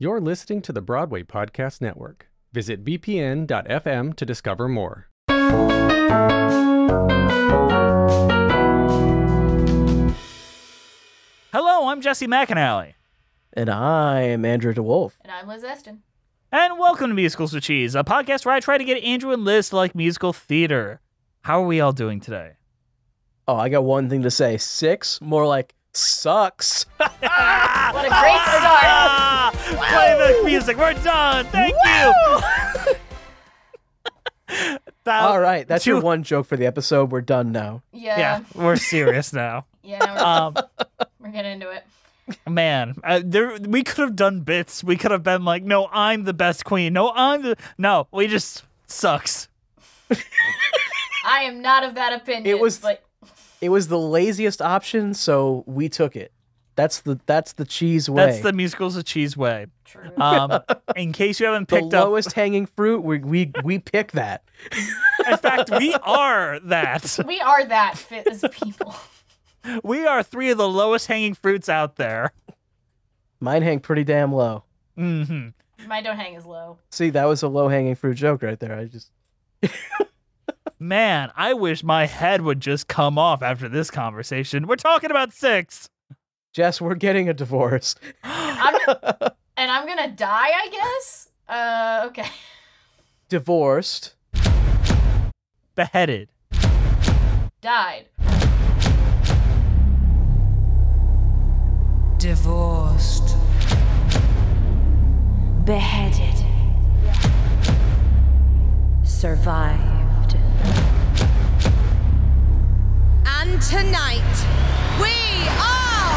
You're listening to the Broadway Podcast Network. Visit bpn.fm to discover more. Hello, I'm Jesse McAnally. And I am Andrew DeWolf. And I'm Liz Eston. And welcome to Musicals with Cheese, a podcast where I try to get Andrew and Liz to like musical theater. How are we all doing today? Oh, I got one thing to say. Six, more like sucks. What a great start. Ah, play the music. We're done. Thank you. That- All right, that's two- your one joke for the episode. We're done now. Yeah. Yeah, we're serious now. Yeah, now Um, we're, we're getting into it. man, uh, there we could have done bits. We could have been like, "No, I'm the best queen." No, I'm the no. We just sucks. I am not of that opinion. It was- but It was the laziest option, so we took it. That's the that's the cheese way. That's the musicals of cheese way. true. Um, in case you haven't the picked up, lowest hanging fruit. We we we pick that. in fact, we are that. we are that fit as people. We are three of the lowest hanging fruits out there. Mine hang pretty damn low. Mm-hmm. Mine don't hang as low. See, that was a low hanging fruit joke right there. I just Man, I wish my head would just come off after this conversation. We're talking about six. Jess, we're getting a divorce. I'm, and I'm gonna die, I guess. Uh, okay. Divorced. Beheaded. Died. divorced, beheaded, survived. And tonight, we are.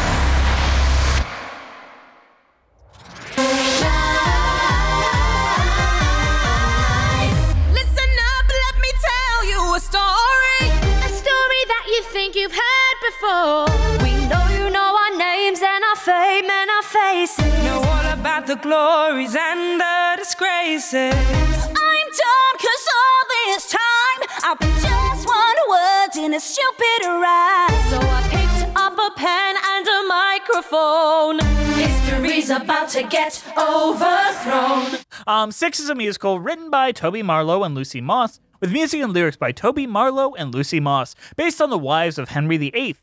Listen up, let me tell you a story. A story that you think you've heard before. We know you know our names and our fame and our faces. Know all about the glories and the disgraces. I'm done cause all this in a stupid rhyme. So I picked up a pen and a microphone. History's about to get overthrown. Um, Six is a musical written by Toby Marlowe and Lucy Moss, with music and lyrics by Toby Marlowe and Lucy Moss, based on the wives of Henry VIII.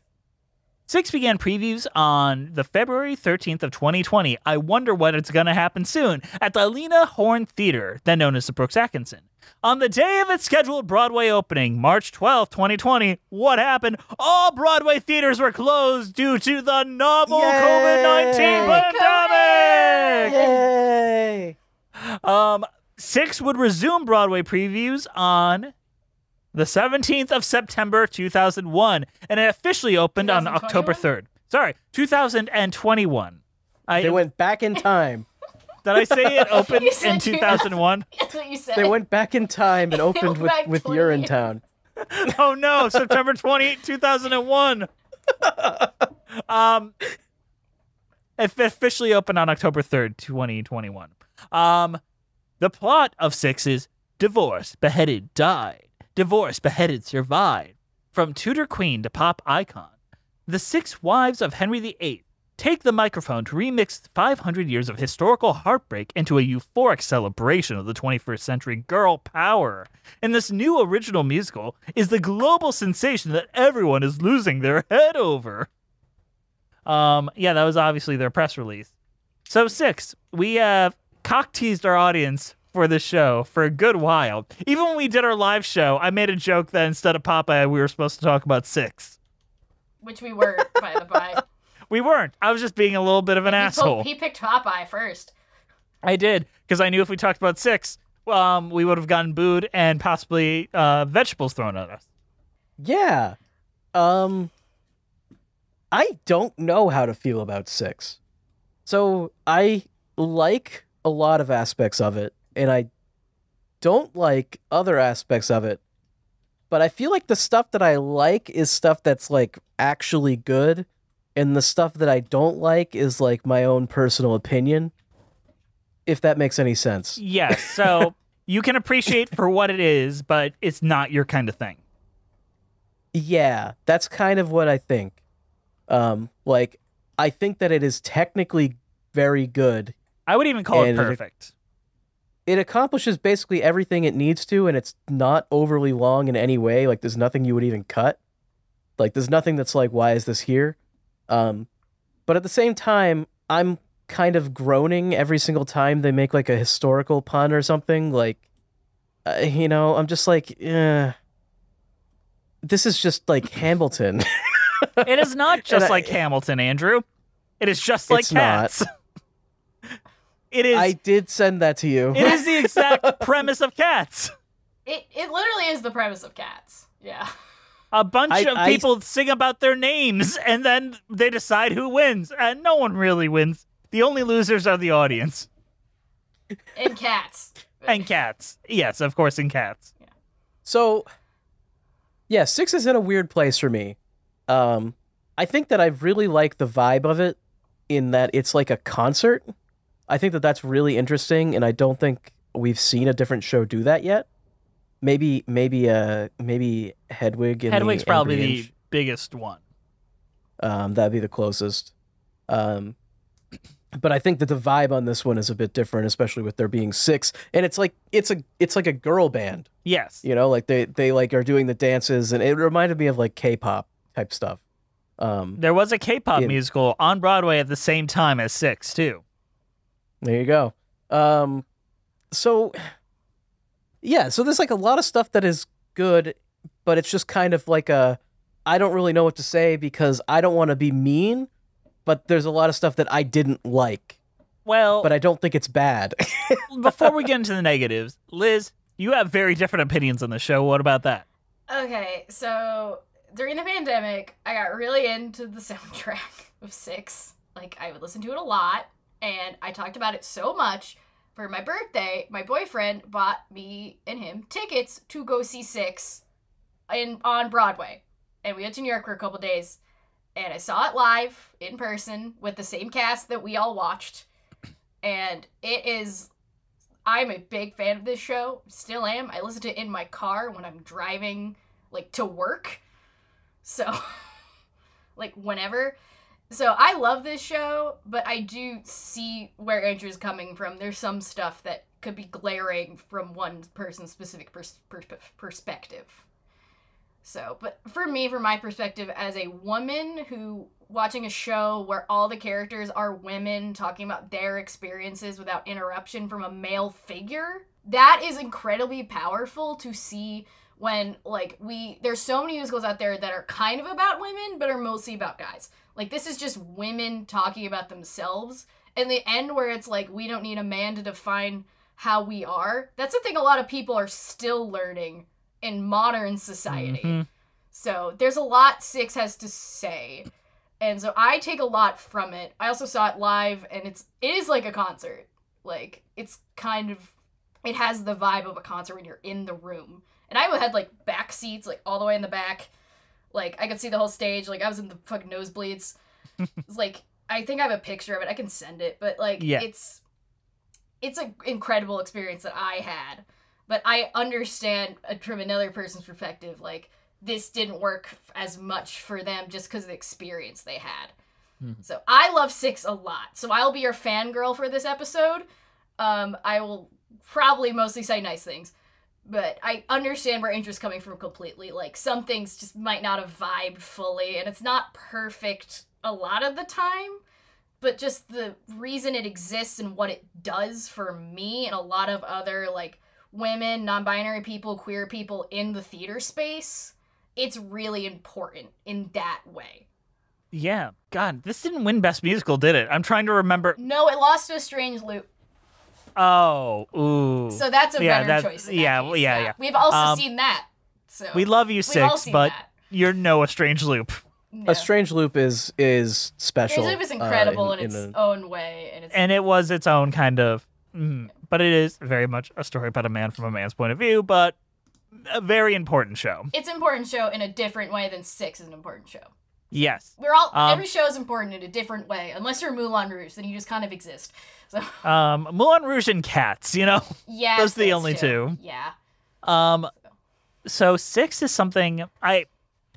Six began previews on the February 13th of 2020. I wonder when it's going to happen soon at the Lena Horne Theater, then known as the Brooks Atkinson. On the day of its scheduled Broadway opening, March 12th, 2020, what happened? All Broadway theaters were closed due to the novel! COVID 19 pandemic! Yay! Um, Six would resume Broadway previews on the 17th of September 2001, and it officially opened on October 3rd. Sorry, 2021. I, They went back in time. did I say it opened in 2001? That's what you said. They went back in time and opened with, back with 20 Urine. Town. oh no, September 28, 2001. um, it officially opened on October 3rd, 2021. Um, the plot of Six is divorce, beheaded, died. Divorced, beheaded, survived. From Tudor queen to pop icon, the six wives of Henry VIII take the microphone to remix 500 years of historical heartbreak into a euphoric celebration of the 21st century girl power. And this new original musical is the global sensation that everyone is losing their head over. Um, yeah, that was obviously their press release. So six, we have cock teased our audience for this show for a good while. Even when we did our live show, I made a joke that instead of Popeye, we were supposed to talk about six. Which we were, by the by. We weren't. I was just being a little bit of an He, asshole. told, he picked Popeye first. I did because I knew if we talked about six, um, we would have gotten booed and possibly uh, vegetables thrown at us. Yeah. Um I don't know how to feel about 6. So I like a lot of aspects of it and I don't like other aspects of it. But I feel like the stuff that I like is stuff that's like actually good and the stuff that I don't like is like my own personal opinion. If that makes any sense. Yes, so you can appreciate for what it is, but it's not your kind of thing. Yeah, that's kind of what I think. Um, like I think that it is technically very good I would even call it And it- perfect. It accomplishes basically everything it needs to and it's not overly long in any way like there's nothing you would even cut like there's nothing that's like why is this here um but at the same time i'm kind of groaning every single time they make like a historical pun or something like uh, you know i'm just like eh. this is just like hamilton it is not just I- like Hamilton, Andrew. It is just like It's not. Cats. it is. i did send that to you it is the exact premise of Cats. It it literally is the premise of Cats. Yeah. A bunch I- of I- people sing about their names, and then they decide who wins, and no one really wins. The only losers are the audience And Cats. and cats. Yes, of course, in cats. Yeah. So, yeah, six is in a weird place for me. Um, I think that I really like the vibe of it, in that it's like a concert. I think that that's really interesting, and I don't think we've seen a different show do that yet. Maybe, maybe, uh, maybe Hedwig. And Hedwig's probably the Inch. biggest one. Um, that'd be the closest. Um, but I think that the vibe on this one is a bit different, especially with there being six, and it's like it's a it's like a girl band. Yes. you know like they they like are doing the dances and it reminded me of like k-pop type stuff um There was a K-pop musical on Broadway at the same time as Six, too. There you go um so yeah so there's like a lot of stuff that is good but it's just kind of like a i don't really know what to say because i don't want to be mean but there's a lot of stuff that i didn't like Well, but i don't think it's bad before we get into the negatives, Liz, you have very different opinions on the show. What about that? Okay, so during the pandemic, I got really into the soundtrack of Six. Like, I would listen to it a lot, and I talked about it so much. For my birthday, my boyfriend bought me and him tickets to go see Six in on Broadway, and we went to New York for a couple days, and I saw it live in person with the same cast that we all watched, and it is I'm a big fan of this show. Still am. I listen to it in my car when I'm driving like to work. So like whenever. So I love this show, but I do see where Andrew's coming from. There's some stuff that could be glaring from one person's specific pers- pers- perspective. So, but for me, from my perspective as a woman who watching a show where all the characters are women talking about their experiences without interruption from a male figure, that is incredibly powerful to see when like we there's so many musicals out there that are kind of about women but are mostly about guys. Like this is just women talking about themselves. And the end where it's like we don't need a man to define how we are. That's the thing a lot of people are still learning in modern society. Mhm. So there's a lot Six has to say. And so I take a lot from it. I also saw it live and it's it is like a concert. Like it's kind of it has the vibe of a concert when you're in the room. And I had like back seats, like all the way in the back. Like I could see the whole stage. Like I was in the fucking nosebleeds. it's like I think I have a picture of it. I can send it, but like Yeah. it's it's an incredible experience that I had. But I understand uh, from another person's perspective, like this didn't work as much for them just because of the experience they had. So I love Six a lot. So I'll be your fangirl for this episode. Um, I will probably mostly say nice things, but I understand where Andrew's coming from completely. Like some things just might not have vibed fully, and it's not perfect a lot of the time. But just the reason it exists and what it does for me and a lot of other like women, non-binary people, queer people in the theater space, it's really important in that way. Yeah. God, this didn't win Best Musical, did it? I'm trying to remember. No, it lost to a strange loop. Oh, ooh. So that's a Yeah, better that's- choice. in yeah, that well, case, yeah, yeah. We've also Um, seen that. So we love you, Six, but that. you're no a strange loop. No. a strange loop is is special Strange Loop is uh, incredible in, in its a- own way, and it's And it was its own kind of. Mm, but it is very much a story about a man from a man's point of view, but a very important show. it's an important show in a different way than Six is an important show. Yes. We're all Um, every show is important in a different way. Unless you're Moulin Rouge, then you just kind of exist. So Um, Moulin Rouge and Cats, you know? yeah, Those are the only too. two. Yeah, Um, so six is something I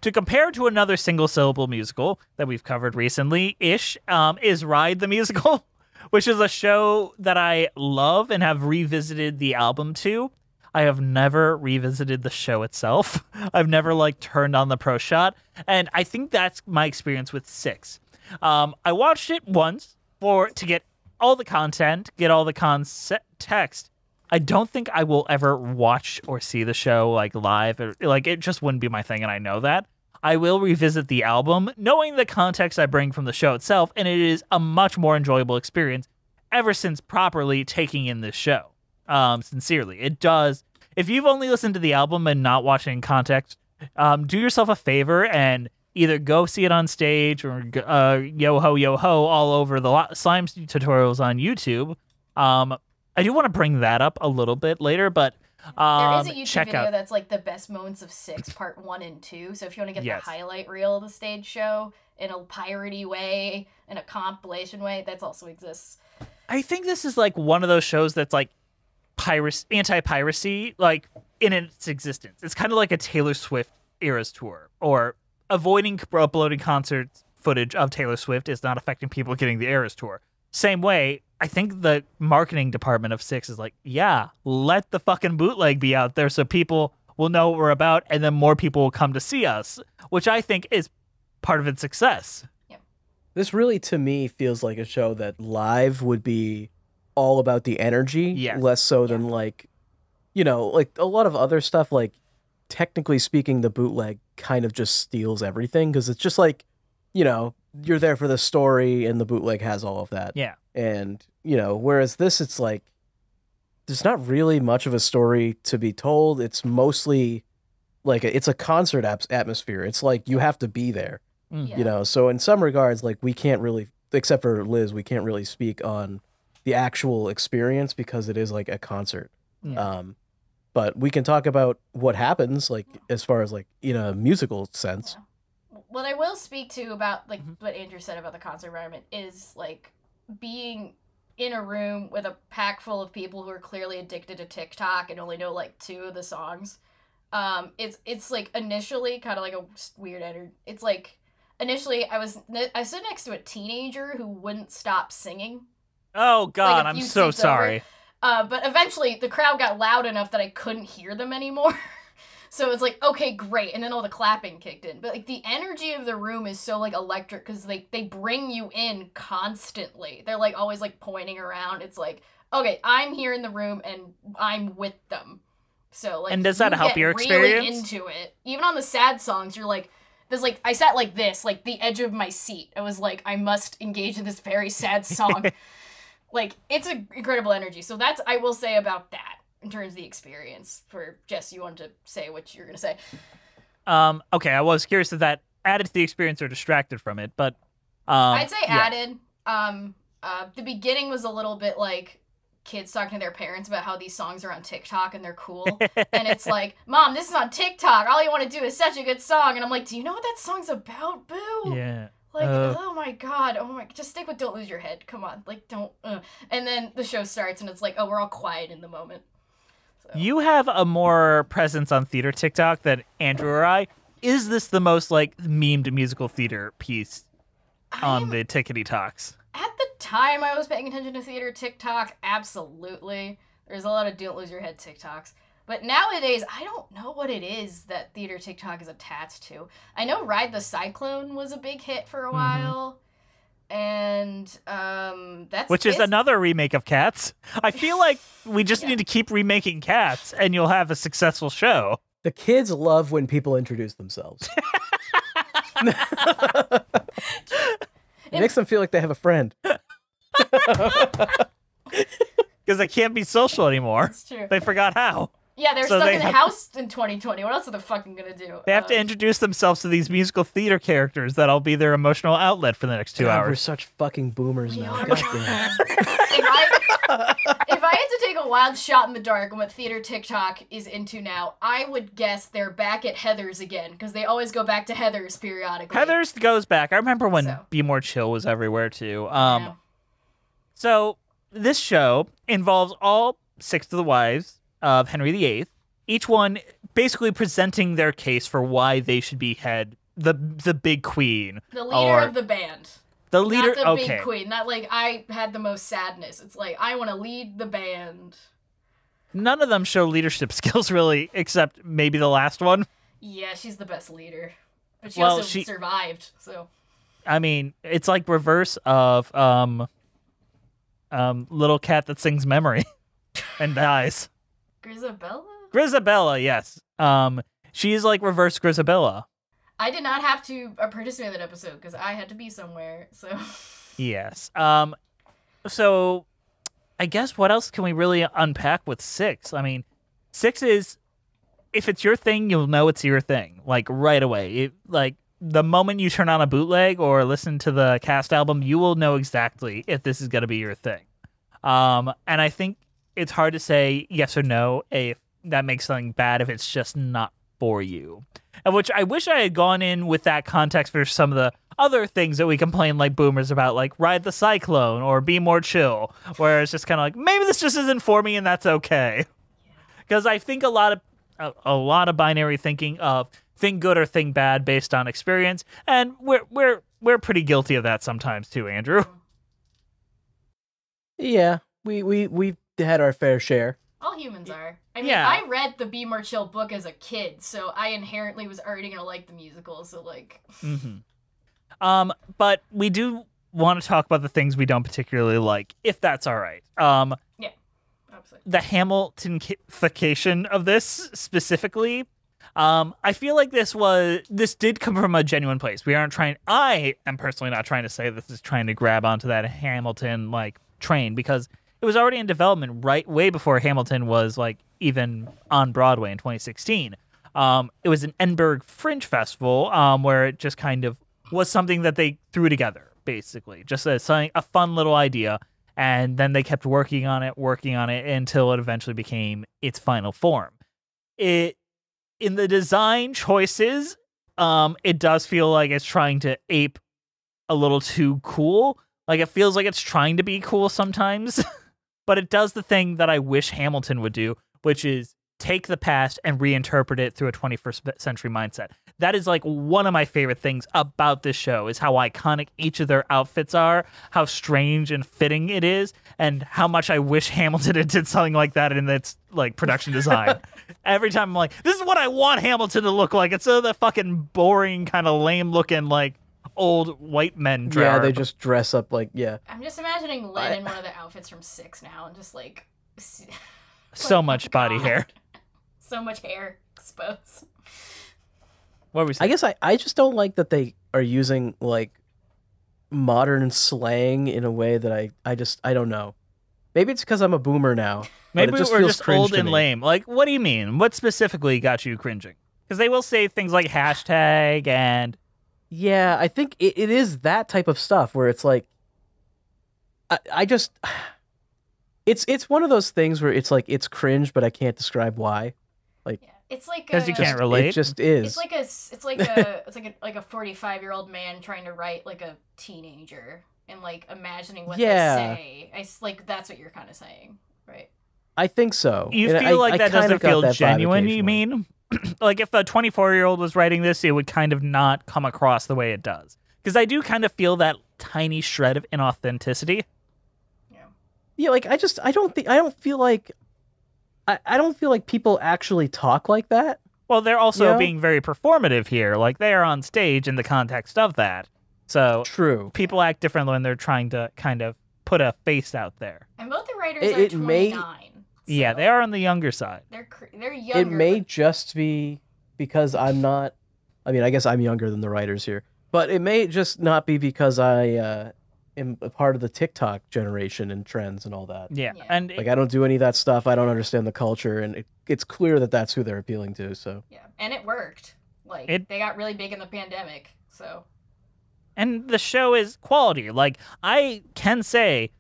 to compare to another single syllable musical that we've covered recently ish um, is Ride the musical. which is a show that I love and have revisited the album to. I have never revisited the show itself. I've never like turned on the pro shot, and I think that's my experience with Six. Um, I watched it once for to get all the content, get all the context. I don't think I will ever watch or see the show like live. Or, like it just wouldn't be my thing, and I know that. I will revisit the album, knowing the context I bring from the show itself, and it is a much more enjoyable experience ever since properly taking in this show. Um, sincerely, it does. If you've only listened to the album and not watching context, um, do yourself a favor and either go see it on stage or uh, yo ho yo ho all over the lo- slime tutorials on YouTube. Um, I do want to bring that up a little bit later, but um, there is a YouTube check video out. that's like the best moments of six, part one and two. So if you want to get Yes. the highlight reel of the stage show in a piratey way, in a compilation way, that's also exists. I think this is like one of those shows that's like piracy, anti-piracy, like in its existence. It's kind of like a Taylor Swift Eras tour, or avoiding uploading concert footage of Taylor Swift is not affecting people getting the Eras tour. Same way, I think the marketing department of Six is like, yeah, let the fucking bootleg be out there so people will know what we're about, and then more people will come to see us, which I think is part of its success. This really, to me, feels like a show that live would be all about the energy, Yes. less so than like, you know, like a lot of other stuff. Like, technically speaking, the bootleg kind of just steals everything because it's just like, you know, you're there for the story, and the bootleg has all of that. Yeah. And you know, whereas this, it's like, there's not really much of a story to be told. It's mostly like a, it's a concert ap- atmosphere. It's like you have to be there Mm. Yeah. you know so in some regards like we can't really except for liz we can't really speak on the actual experience because it is like a concert Yeah. um but we can talk about what happens like as far as like in a musical sense What I will speak to about like Mhm. what Andrew said about the concert environment is like being in a room with a pack full of people who are clearly addicted to TikTok and only know like two of the songs. Um, it's it's like initially kind of like a weird energy. It's like initially I was I stood next to a teenager who wouldn't stop singing. Oh God, I'm so sorry. Uh, but eventually the crowd got loud enough that I couldn't hear them anymore. so it's like, okay, great. And then all the clapping kicked in. But like the energy of the room is so like electric because they, they bring you in constantly. They're like always like pointing around. It's like, okay, I'm here in the room and I'm with them. So like And does that you help your really experience? into it. Even on the sad songs, you're like there's like I sat like this, like the edge of my seat. I was like, I must engage in this very sad song like it's a incredible energy. So that's I will say about that in terms of the experience. For Jess, you wanted to say what you're gonna say. Um, okay, I was curious if that added to the experience or distracted from it, but um, I'd say yeah. added. Um, uh, the beginning was a little bit like kids talking to their parents about how these songs are on TikTok and they're cool. and it's like, Mom, this is on TikTok. All you want to do is such a good song. And I'm like, Do you know what that song's about, Boo? Yeah. Like, Uh. oh my god, oh my, just stick with "Don't Lose Your Head." Come on, like, don't. Uh. And then the show starts, and it's like, oh, we're all quiet in the moment. So. You have a more presence on theater TikTok than Andrew or I. Is this the most like memed musical theater piece on I'm- the Tickety Talks? At the time I was paying attention to theater TikTok, absolutely. There's a lot of don't lose your head TikToks. But nowadays, I don't know what it is that theater TikTok is attached to. I know Ride the Cyclone was a big hit for a Mhm. while. And um that's Which is basi- another remake of Cats. I feel like we just Yeah. need to keep remaking Cats, and you'll have a successful show. the kids love when people introduce themselves it makes them feel like they have a friend Because they can't be social anymore. It's true. They forgot how. Yeah, they're so stuck they in the have- house in 2020. What else are they fucking gonna do? They have to Um, introduce themselves to these musical theater characters that'll be their emotional outlet for the next two God, we're hours. such fucking boomers We now are. God damn. if I if I had to take a wild shot in the dark on what theater TikTok is into now, I would guess they're back at Heather's again because they always go back to Heather's periodically. Heather's goes back. I remember when So. Be More Chill was everywhere too. Um, Yeah. So this show involves all six of the wives of Henry VIII, each one basically presenting their case for why they should be head the the big queen the leader or of the band. The leader. not the okay. big queen. Not like I had the most sadness. It's like I want to lead the band. None of them show leadership skills really, except maybe the last one. Yeah, she's the best leader, but she Well, also she- survived. So I mean, it's like reverse of um, um, little cat that sings memory and dies. Grizabella. Grizabella, yes. Um, she's like reverse Grizabella. I did not have to uh, participate in that episode because I had to be somewhere. So Yes. Um, so I guess what else can we really unpack with six? I mean, six is if it's your thing, you'll know it's your thing like right away. It, like the moment you turn on a bootleg or listen to the cast album, you will know exactly if this is going to be your thing. Um, and I think it's hard to say yes or no if that makes something bad if it's just not for you. Of which I wish I had gone in with that context for some of the other things that we complain like boomers about, like ride the cyclone or be more chill, where it's just kind of like maybe this just isn't for me and that's okay. Because I think a lot of a, a lot of binary thinking of thing good or thing bad based on experience, and we're we're we're pretty guilty of that sometimes too, Andrew. Yeah, we we we had our fair share. all humans are. I mean, Yeah. I read the Be More Chill book as a kid, so I inherently was already gonna like the musical. So like, hmm Um, but we do want to talk about the things we don't particularly like, if that's all right. Um, absolutely. the Hamiltonification of this specifically. Um, I feel like this was this did come from a genuine place. We aren't trying. I am personally not trying to say this is trying to grab onto that Hamilton like train because it was already in development right way before Hamilton was like even on Broadway in 2016. Um, it was an Edinburgh Fringe Festival um, where it just kind of was something that they threw together basically, just a something a fun little idea and then they kept working on it, working on it until it eventually became its final form. It in the design choices, um, it does feel like it's trying to ape a little too cool. Like it feels like it's trying to be cool sometimes, but it does the thing that I wish Hamilton would do, which is take the past and reinterpret it through a 21st century mindset. That is like one of my favorite things about this show is how iconic each of their outfits are, how strange and fitting it is, and how much I wish Hamilton had did something like that in its like production design. Every time I'm like, this is what I want Hamilton to look like. It's so the fucking boring, kind of lame looking like old white men dress. Yeah, they just dress up like yeah. I'm just imagining Lynn I- in one of the outfits from Six now, and just like so like, much body God. hair. so much hair exposed. What were we Saying? I guess I I just don't like that they are using like modern slang in a way that I I just I don't know. Maybe it's because I'm a boomer now. but Maybe it just we're feels just old and me. lame. Like, what do you mean? What specifically got you cringing? Because they will say things like hashtag and Yeah, I think it, it is that type of stuff where it's like I, I just it's it's one of those things where it's like it's cringe, but I can't describe why. Yeah, it's like because you can't relate? It just is. It's like a s- it's like a it's like a like a 45 year old man trying to write like a teenager and like imagining what Yeah. they say. I like that's what you're kind of saying, right? I think so. you And feel I- like I that kinda doesn't feel that genuine, you mean? like, if a 24 year old was writing this, it would kind of not come across the way it does. Because I do kind of feel that tiny shred of inauthenticity. Yeah, Yeah, like I just I don't think I don't feel like I, I don't feel like people actually talk like that. Well, they're also Yeah. being very performative here. Like, they are on stage in the context of that. So, True. people act different when they're trying to kind of put a face out there. And both the writers It- are it may- 29. Yeah, they are on the younger side. They're cr- they're younger. It may but- just be because I'm not I mean, I guess I'm younger than the writers here. But it may just not be because I uh am a part of the TikTok generation and trends and all that. Yeah, Yeah. and Like I don't do any of that stuff. I don't understand the culture and it, it's clear that that's who they're appealing to, so Yeah, and it worked. Like It- they got really big in the pandemic. So and the show is quality. Like I can say,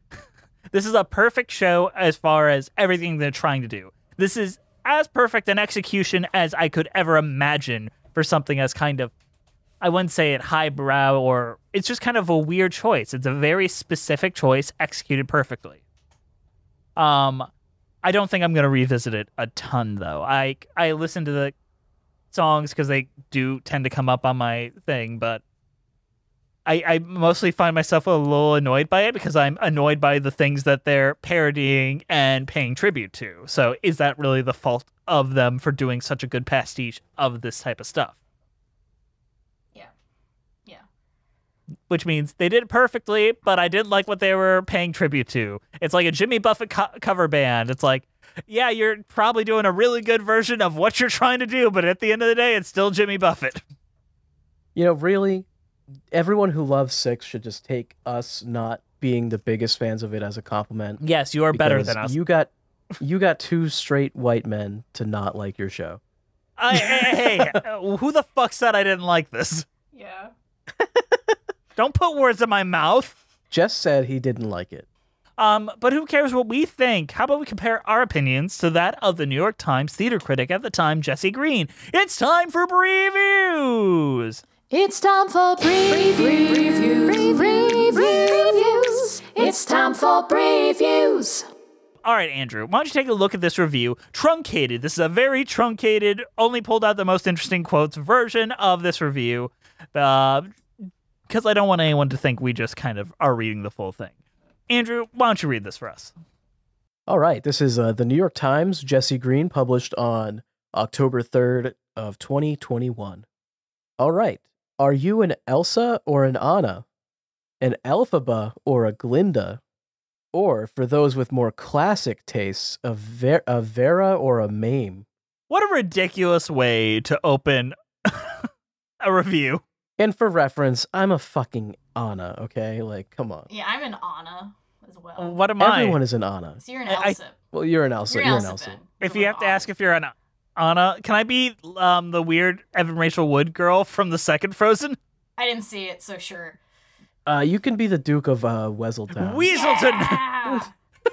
this is a perfect show as far as everything they're trying to do. This is as perfect an execution as I could ever imagine for something as kind of, I wouldn't say it highbrow or it's just kind of a weird choice. It's a very specific choice executed perfectly. Um, I don't think I'm gonna revisit it a ton though. I I listen to the songs because they do tend to come up on my thing, but I, I mostly find myself a little annoyed by it because I'm annoyed by the things that they're parodying and paying tribute to. So is that really the fault of them for doing such a good pastiche of this type of stuff? Yeah. Yeah. Which means they did it perfectly, but I didn't like what they were paying tribute to. It's like a Jimmy Buffett co- cover band. It's like, yeah, you're probably doing a really good version of what you're trying to do, but at the end of the day, it's still Jimmy Buffett. You know, really, everyone who loves Six should just take us not being the biggest fans of it as a compliment. Yes, you are better than us. You got, you got two straight white men to not like your show. I, hey, hey, uh, who the fuck said I didn't like this? Yeah. Don't put words in my mouth. Jess said he didn't like it. Um, but who cares what we think? How about we compare our opinions to that of the New York Times theater critic at the time, Jesse Green? It's time for previews. It's time for previews. Previews. It's time for previews. All right, Andrew, why don't you take a look at this review? Truncated. This is a very truncated, only pulled out the most interesting quotes version of this review, because I don't want anyone to think we just kind of are reading the full thing. Andrew, why don't you read this for us? All right, this is uh, the New York Times, Jesse Green, published on October 3rd of 2021. All right, are you an Elsa or an Anna? An Elphaba or a Glinda? Or, for those with more classic tastes, a, Ver- a Vera or a Mame? What a ridiculous way to open a review. And for reference, I'm a fucking Anna, okay? Like, come on. Yeah, I'm an Anna as well. What am Everyone I? Everyone is an Anna. So you're an I- Elsa. Well, you're an Elsa. You're You're, an an Elsa. Elsa. If You're you an have to ask if you're an Anna, can I be um, the weird Evan Rachel Wood girl from the second Frozen? I didn't see it, so sure. Uh, you can be the Duke of uh, Weselton. Weaselton. Yeah!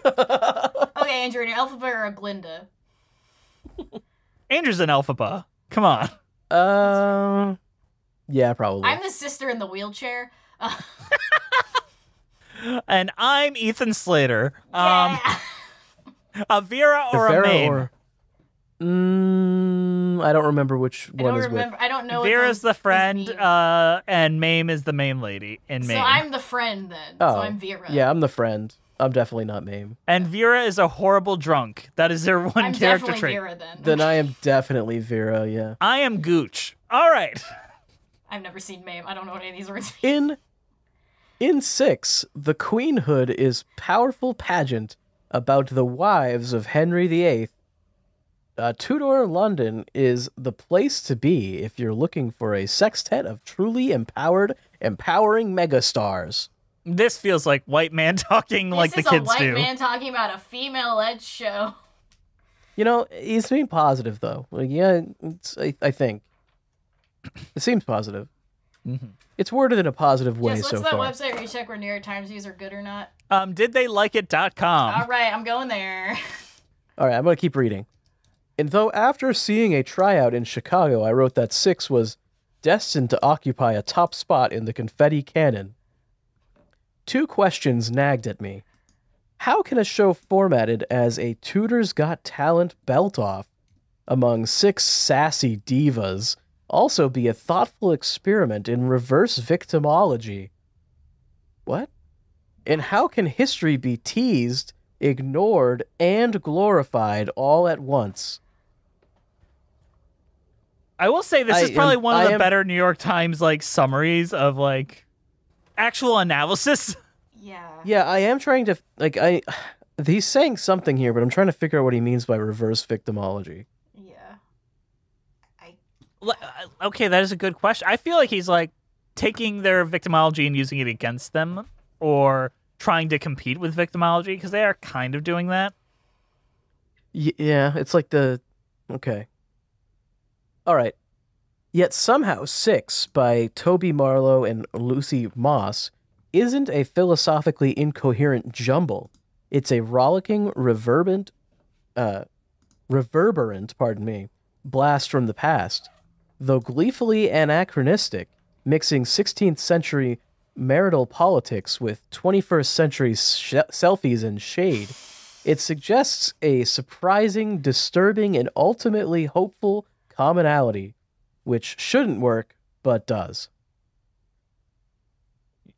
okay, Andrew, an Elphaba or a Glinda? Andrew's an Elphaba. Come on. Uh, yeah, probably. I'm the sister in the wheelchair. Uh, And I'm Ethan Slater. Um, yeah. a Vera or a Vera Mame? or- Mm, I don't remember which I one don't is remember. I don't know. what Vera's the friend, uh, and Mame is the main lady in so Mame. I'm the friend then. Oh, so I'm Vera. yeah, I'm the friend. I'm definitely not Mame. And Vera is a horrible drunk. That is their one I'm character definitely trait. Vera then. Then I am definitely Vera. Yeah. I am Gooch. All right. I've never seen Mame. I don't know what any of these words mean. In in six, the queenhood is powerful pageant about the wives of Henry VIII. Uh, Tudor London is the place to be if you're looking for a sextet of truly empowered, empowering megastars. This feels like white man talking like the kids do. this is a white do. man talking about a female-led show. You know, he's being positive though. Like, yeah, it's, I, I think it seems positive. Mhm. It's worded in a positive way Jess, so what's that far. website where you check where New York Times views are good or not? Um, did they like it.com? All right, I'm going there. All right, I'm going to keep reading. And though after seeing a tryout in Chicago, I wrote that Six was destined to occupy a top spot in the confetti cannon, two questions nagged at me. How can a show formatted as a Tudor's Got Talent belt off among six sassy divas also be a thoughtful experiment in reverse victimology? What? And how can history be teased, ignored, and glorified all at once? I will say this I is probably am- one of I the am- better New York Times like summaries of like actual analysis. yeah. Yeah, I am trying to like I he's saying something here, but I'm trying to figure out what he means by reverse victimology. Yeah. I L- uh, Okay, that is a good question. I feel like he's like taking their victimology and using it against them or trying to compete with victimology because they are kind of doing that. Y- yeah, it's like the okay. All right. Yet somehow 6 by Toby Marlowe and Lucy Moss isn't a philosophically incoherent jumble. It's a rollicking, reverberant, uh, reverberant, pardon me, blast from the past. Though gleefully anachronistic, mixing 16th century marital politics with 21st century selfies and shade, it suggests a surprising, disturbing, and ultimately hopeful commonality, which shouldn't work, but does.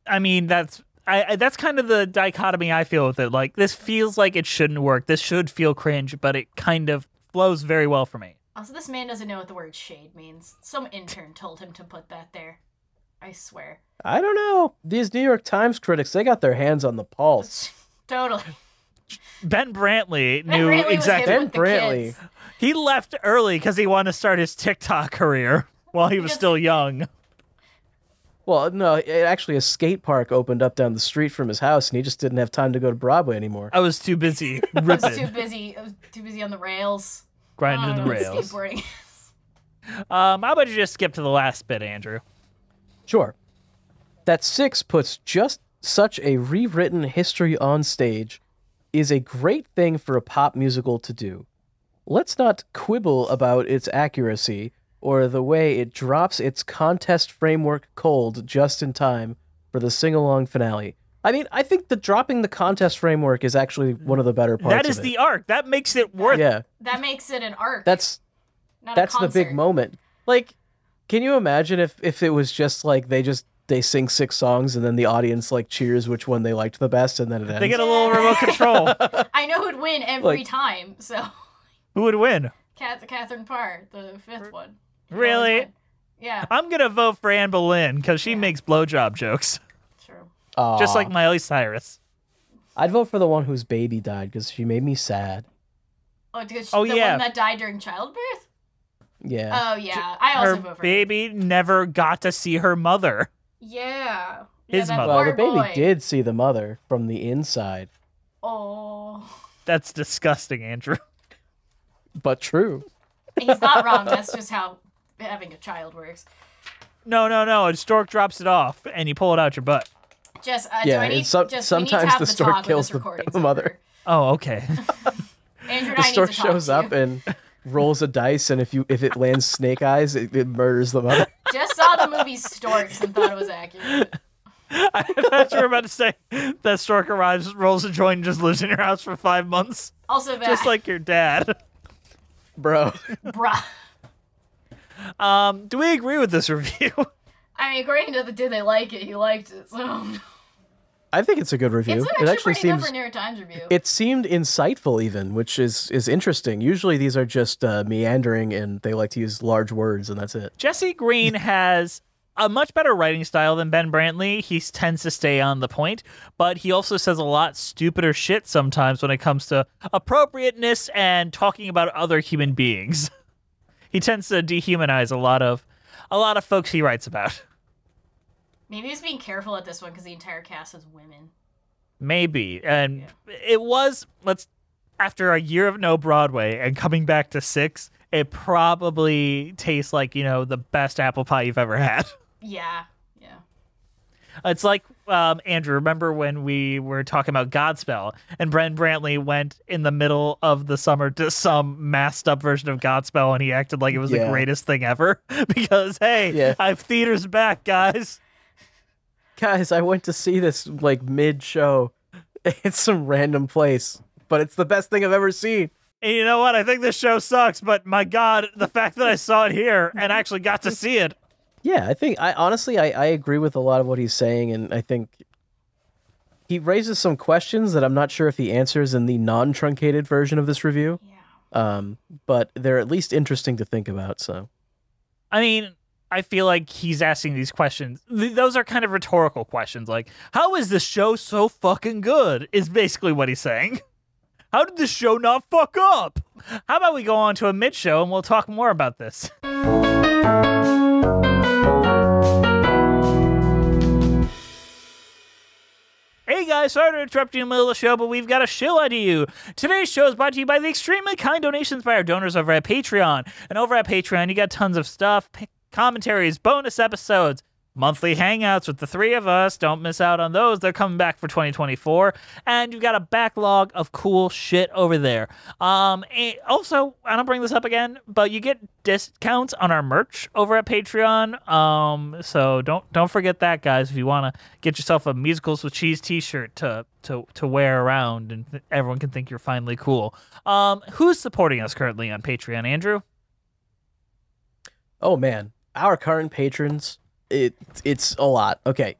I mean, that's I, I that's kind of the dichotomy I feel with it. Like this feels like it shouldn't work. This should feel cringe, but it kind of flows very well for me. Also, this man doesn't know what the word shade means. Some intern told him to put that there. I swear. I don't know. These New York Times critics, they got their hands on the pulse. Totally. Ben Brantley Ben knew Brantley was exactly. Ben with the Brantley. Kids. He left early because he wanted to start his TikTok career while he was Yes. still young. Well, no, it, actually, a skate park opened up down the street from his house, and he just didn't have time to go to Broadway anymore. I was too busy I was too busy. I was too busy on the rails. grinding I the don't know what rails. Skateboarding. Um, how about you just skip to the last bit, Andrew? Sure. That Six puts just such a rewritten history on stage is a great thing for a pop musical to do. Let's not quibble about its accuracy or the way it drops its contest framework cold just in time for the sing along finale. I mean, I think the dropping the contest framework is actually one of the better parts. That is of the arc. That makes it worth. yeah. That makes it an arc. That's not a that's the big moment. Like, can you imagine if if it was just like they just they sing six songs and then the audience like cheers which one they liked the best and then it ends. They get a little remote control. I know who'd win every Like- time. So, Who would win? Cat- Catherine Parr, the fifth one. Really? Yeah, I'm gonna vote for Anne Boleyn because she makes blowjob jokes, true. just like Miley Cyrus. I'd vote for the one whose baby died because she made me sad. Oh, because Oh, the yeah. one that died during childbirth. Yeah. Oh yeah, I also Her vote for baby never got to see her mother. Yeah. His yeah, mother. well, the baby boy. did see the mother from the inside, Oh, That's disgusting, Andrew. But true. he's not wrong. That's just how having a child works. No, no, no. A stork drops it off, and you pull it out your butt. Just uh, Yeah, do I need, some- just, we need sometimes the the stork kills this the- the mother. Oh, okay. Andrew The stork shows up and rolls a dice, and if you if it lands snake eyes, it, it murders the mother. Just saw the movie Storks and thought it was accurate. I thought you were about to say that stork arrives, rolls a joint, and just lives in your house for five months, Also, that just like your dad. Bro, bruh. Um, do we agree with this review? I mean, according to the did they like it, he liked it. So I think it's a good review. it's it actually, actually seems good for a New York Times review. it seemed insightful even which is is interesting usually these are just uh, meandering and they like to use large words and that's it Jesse Green has a much better writing style than Ben Brantley. He tends to stay on the point, but he also says a lot stupider shit sometimes when it comes to appropriateness and talking about other human beings. he tends to dehumanize a lot of a lot of folks he writes about. Maybe he's being careful at this one because the entire cast is women. Maybe. And it was let's after a year of no Broadway and coming back to 6, it probably tastes like, you know, the best apple pie you've ever had. Yeah, yeah. It's like um, Andrew. Remember when we were talking about Godspell, and Brent Brantley went in the middle of the summer to some masked up version of Godspell, and he acted like it was the greatest thing ever because hey, Yeah. I've theaters back, guys. guys i went to see this like mid show it's some random place but it's the best thing i've ever seen And you know what? I think this show sucks, but my God, the fact that I saw it here and actually got to see it. Yeah i think i honestly I, I agree with a lot of what he's saying and i think he raises some questions that i'm not sure if he answers in the non-truncated version of this review Yeah. um but they're at least interesting to think about so I mean, I feel like he's asking these questions. Th- those are kind of rhetorical questions. Like, how is this show so fucking good? Is basically what he's saying. How did this show not fuck up? How about we go on to a mid show and we'll talk more about this? Hey guys, sorry to interrupt you in the middle of the show, but we've got a show to you. Today's show is brought to you by the extremely kind donations by our donors over at Patreon. And over at Patreon, you got tons of stuff, commentaries, bonus episodes, monthly hangouts with the three of us. Don't miss out on those. They're coming back for 2024. And you've got a backlog of cool shit over there. Um, also, I don't bring this up again, but you get discounts on our merch over at Patreon. Um, so don't don't forget that, guys. If you want to get yourself a musicals with cheese T-shirt to to to wear around, and everyone can think you're finally cool. Um, who's supporting us currently on Patreon, Andrew? Oh man, our current patrons, it it's a lot. Okay.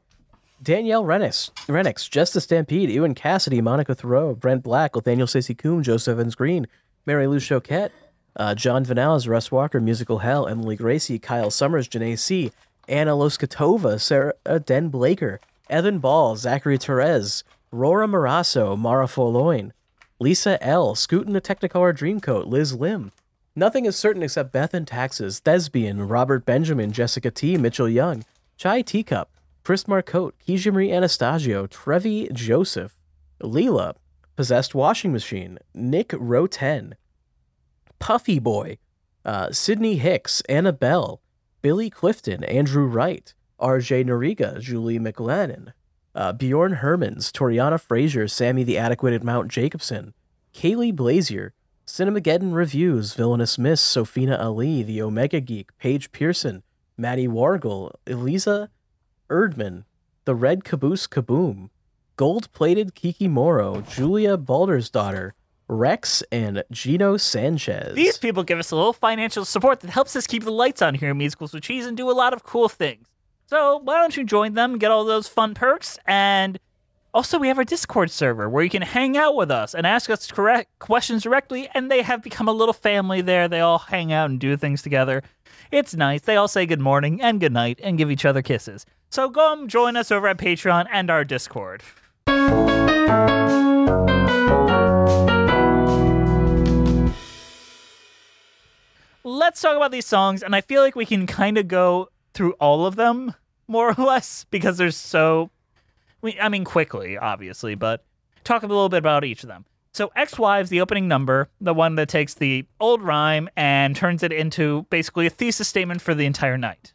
Danielle Renix, Renix, Jessica Stampede, Ewan Cassidy, Monica Thoreau, Brent Black, Nathaniel Stacey Coombe, Joseph Evans Green, Mary Lou Choquette, uh, John Vanales, Russ Walker, Musical Hell, Emily Gracie, Kyle Summers, Janae C., Anna Loskatova, Sarah uh, Den Blaker, Evan Ball, Zachary Perez, Rora Marasso, Mara Forloin, Lisa L., Scootin' the Technicolor Dreamcoat, Liz Lim. Nothing is certain except Beth and Taxes, Thespian, Robert Benjamin, Jessica T., Mitchell Young, Chai Teacup, Chris Marcotte, Kijimri Anastasio, Trevi Joseph, Leela, Possessed Washing Machine, Nick Roten, Puffy Boy, uh, Sydney Hicks, Annabelle, Billy Clifton, Andrew Wright, RJ Noriga, Julie McLennan, uh, Bjorn Hermans, Toriana Frazier, Sammy the Adequate at Mount Jacobson, Kaylee Blazier, Cinemageddon Reviews, Villainous Miss, Sophina Ali, The Omega Geek, Paige Pearson, Maddie Wargle, Eliza Erdman, The Red Caboose Kaboom, Gold Plated Kiki Moro, Julia Balder's Daughter, Rex, and Gino Sanchez. These people give us a little financial support that helps us keep the lights on here at Musicals with Cheese and do a lot of cool things. So why don't you join them, get all those fun perks, and also we have our Discord server where you can hang out with us and ask us correct questions directly, and they have become a little family there. They all hang out and do things together. It's nice. They all say good morning and good night and give each other kisses. So go and join us over at Patreon and our Discord. let's talk about these songs and i feel like we can kind of go through all of them more or less because there's so i mean quickly obviously but talk a little bit about each of them. So ex-wives the opening number the one that takes the old rhyme and turns it into basically a thesis statement for the entire night.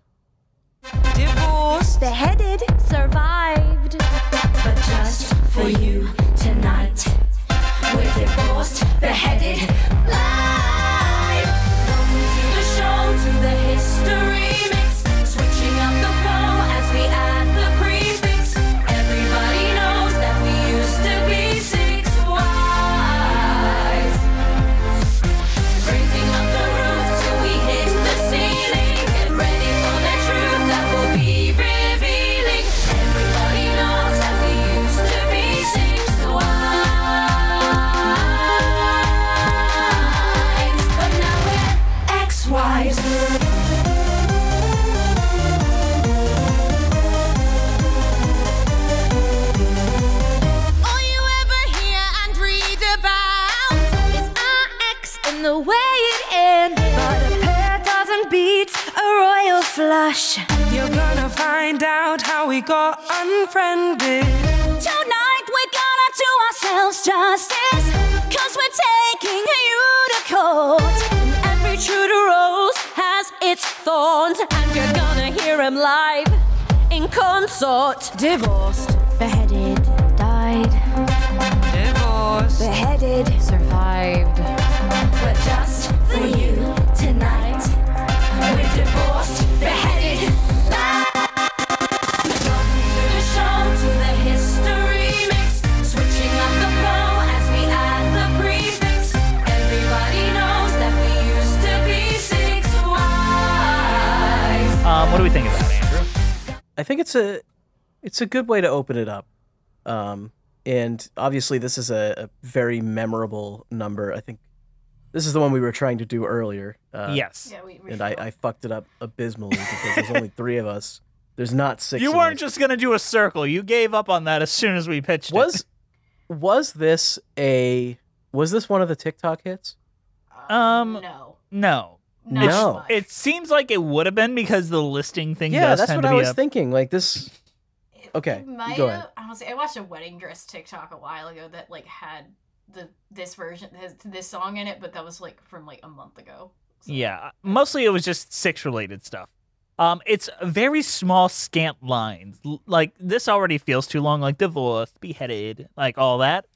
Divorced. Beheaded, survived. But just for you tonight, we're divorced, beheaded, royal. You're gonna find out how we got unfriended. Tonight we're gonna do ourselves justice. Cause we're taking you to court. And every true rose has its thorns. And you're gonna hear him live in consort. Divorced. Beheaded, died. Divorced. Beheaded, survived. I think it's a it's a good way to open it up. Um, and obviously this is a, a very memorable number. I think this is the one we were trying to do earlier. Uh, yes Yeah, we, we And I, I fucked it up abysmally because there's only three of us. There's not six. you weren't us. just gonna do a circle you gave up on that as soon as we pitched it was was this a was this one of the TikTok hits? Um, no, no not No. so. It seems like it would have been because the listing thing Yeah, does that's tend what to I was up. thinking. Like this. Okay, it go have- ahead. Honestly, I watched a wedding dress TikTok a while ago that like had the this version this song in it, but that was like from like a month ago. So- Yeah, mostly it was just six related stuff. Um, it's very small, scant lines. L- Like this already feels too long. Like divorce, beheaded, like all that.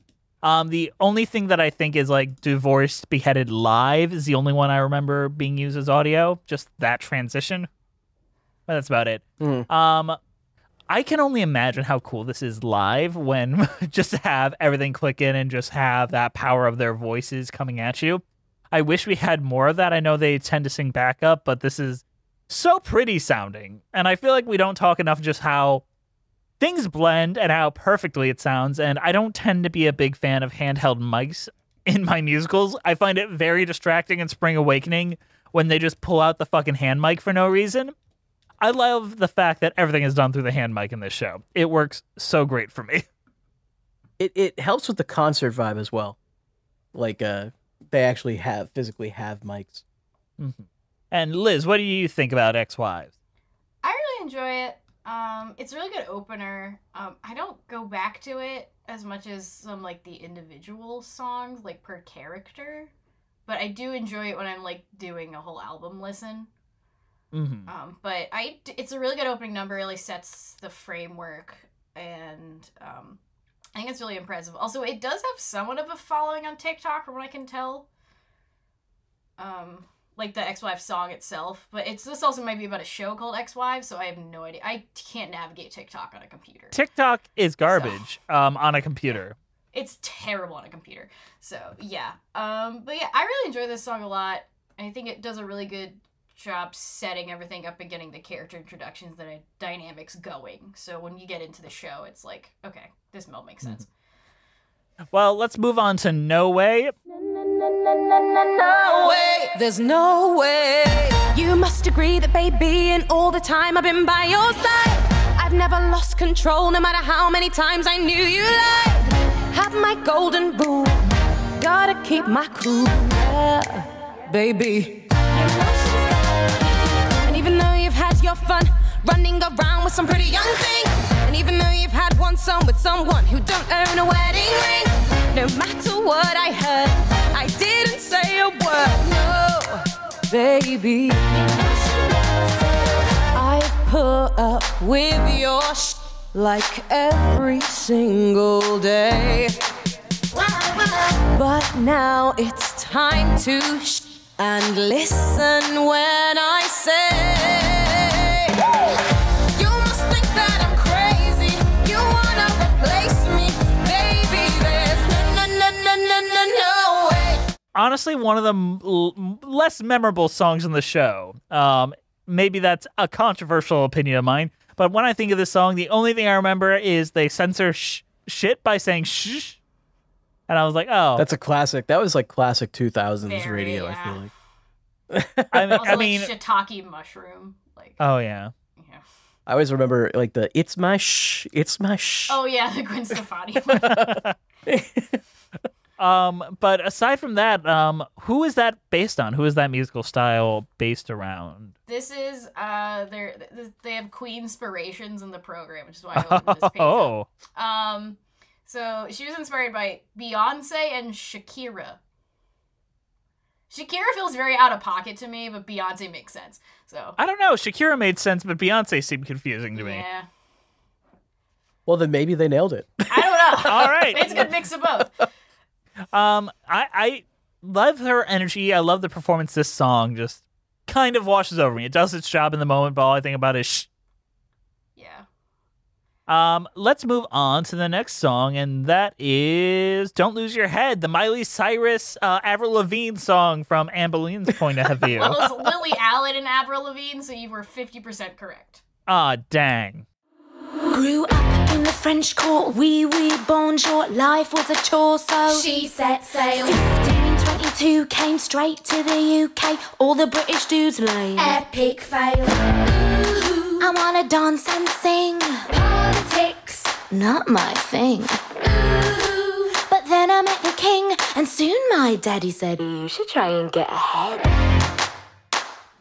Um, the only thing that I think is like divorced, beheaded live is the only one I remember being used as audio. Just that transition. But that's about it. Mhm. Um, I can only imagine how cool this is live when just to have everything click in and just have that power of their voices coming at you. I wish we had more of that. I know they tend to sing backup, but this is so pretty sounding. And I feel like we don't talk enough just how things blend and how perfectly it sounds. And I don't tend to be a big fan of handheld mics in my musicals. I find it very distracting in Spring Awakening when they just pull out the fucking hand mic for no reason. I love the fact that everything is done through the hand mic in this show. It works so great for me. It it helps with the concert vibe as well. Like uh they actually have physically have mics. And Liz, what do you think about X Wives? I really enjoy it. Um, it's a really good opener. Um, I don't go back to it as much as some like the individual songs, like per character, but I do enjoy it when I'm like doing a whole album listen. Mm-hmm. Um, but I, it's a really good opening number. Really sets the framework, and um, I think it's really impressive. Also, it does have somewhat of a following on TikTok, from what I can tell. Um, like the ex-wife song itself, but it's this also might be about a show called Ex-Wives, so I have no idea. I can't navigate TikTok on a computer. TikTok is garbage um, on a computer. it's terrible on a computer. So yeah. Um, but yeah, I really enjoy this song a lot. I think it does a really good job setting everything up and getting the character introductions and the dynamics going. So when you get into the show, it's like, okay, this melt makes sense. Well, let's move on to No Way. No way, there's no way. You must agree that, baby, and all the time I've been by your side. I've never lost control, no matter how many times I knew you lied. Have my golden rule, gotta keep my cool, yeah, baby. And even though you've had your fun running around with some pretty young thing, and even though you've had one son with someone who don't own a wedding ring, no matter what I heard, I didn't say a word. No, baby. I've put up with your sh- like every single day. But now it's time to sh- and listen when I say. Honestly, one of the m- l- less memorable songs in the show. Um, maybe that's a controversial opinion of mine, but when I think of this song, the only thing I remember is they censor sh- shit by saying shh. And I was like, oh, That's a classic. That was like classic 2000s Very, radio, I feel like. I mean, Also, I mean, like shiitake mushroom. Like, oh yeah. yeah. I always remember like the it's my shh, it's my shh. Oh yeah, the Gwen Stefani. one. Um, but aside from that, um, who is that based on? Who is that musical style based around? this is uh, they they have Queen inspirations in the program, which is why I opened this page. up. Oh, Um, so she was inspired by Beyonce and Shakira. Shakira feels very out of pocket to me, but Beyonce makes sense. So I don't know. Shakira made sense, but Beyonce seemed confusing to me. yeah, Well, then maybe they nailed it. I don't know. All right. it's a good mix of both. Um, I I love her energy. I love the performance. This song just kind of washes over me. It does its job in the moment, but all I think about is shh. Yeah. Um, let's move on to the next song, and that is "Don't Lose Your Head," the Miley Cyrus, uh, Avril Lavigne song from Anne Boleyn's point of view. Well, it was Lily Allen and Avril Lavigne, so you were fifty percent correct. Ah, dang. Grew up in the French court, wee wee bonjour. Life was a chore, so She set sail. 1522 came straight to the UK. All the British dudes lame. Epic fail. Ooh, I wanna dance and sing, politics. not my thing. Ooh, But then I met the king, and soon my daddy said, You should try and get ahead.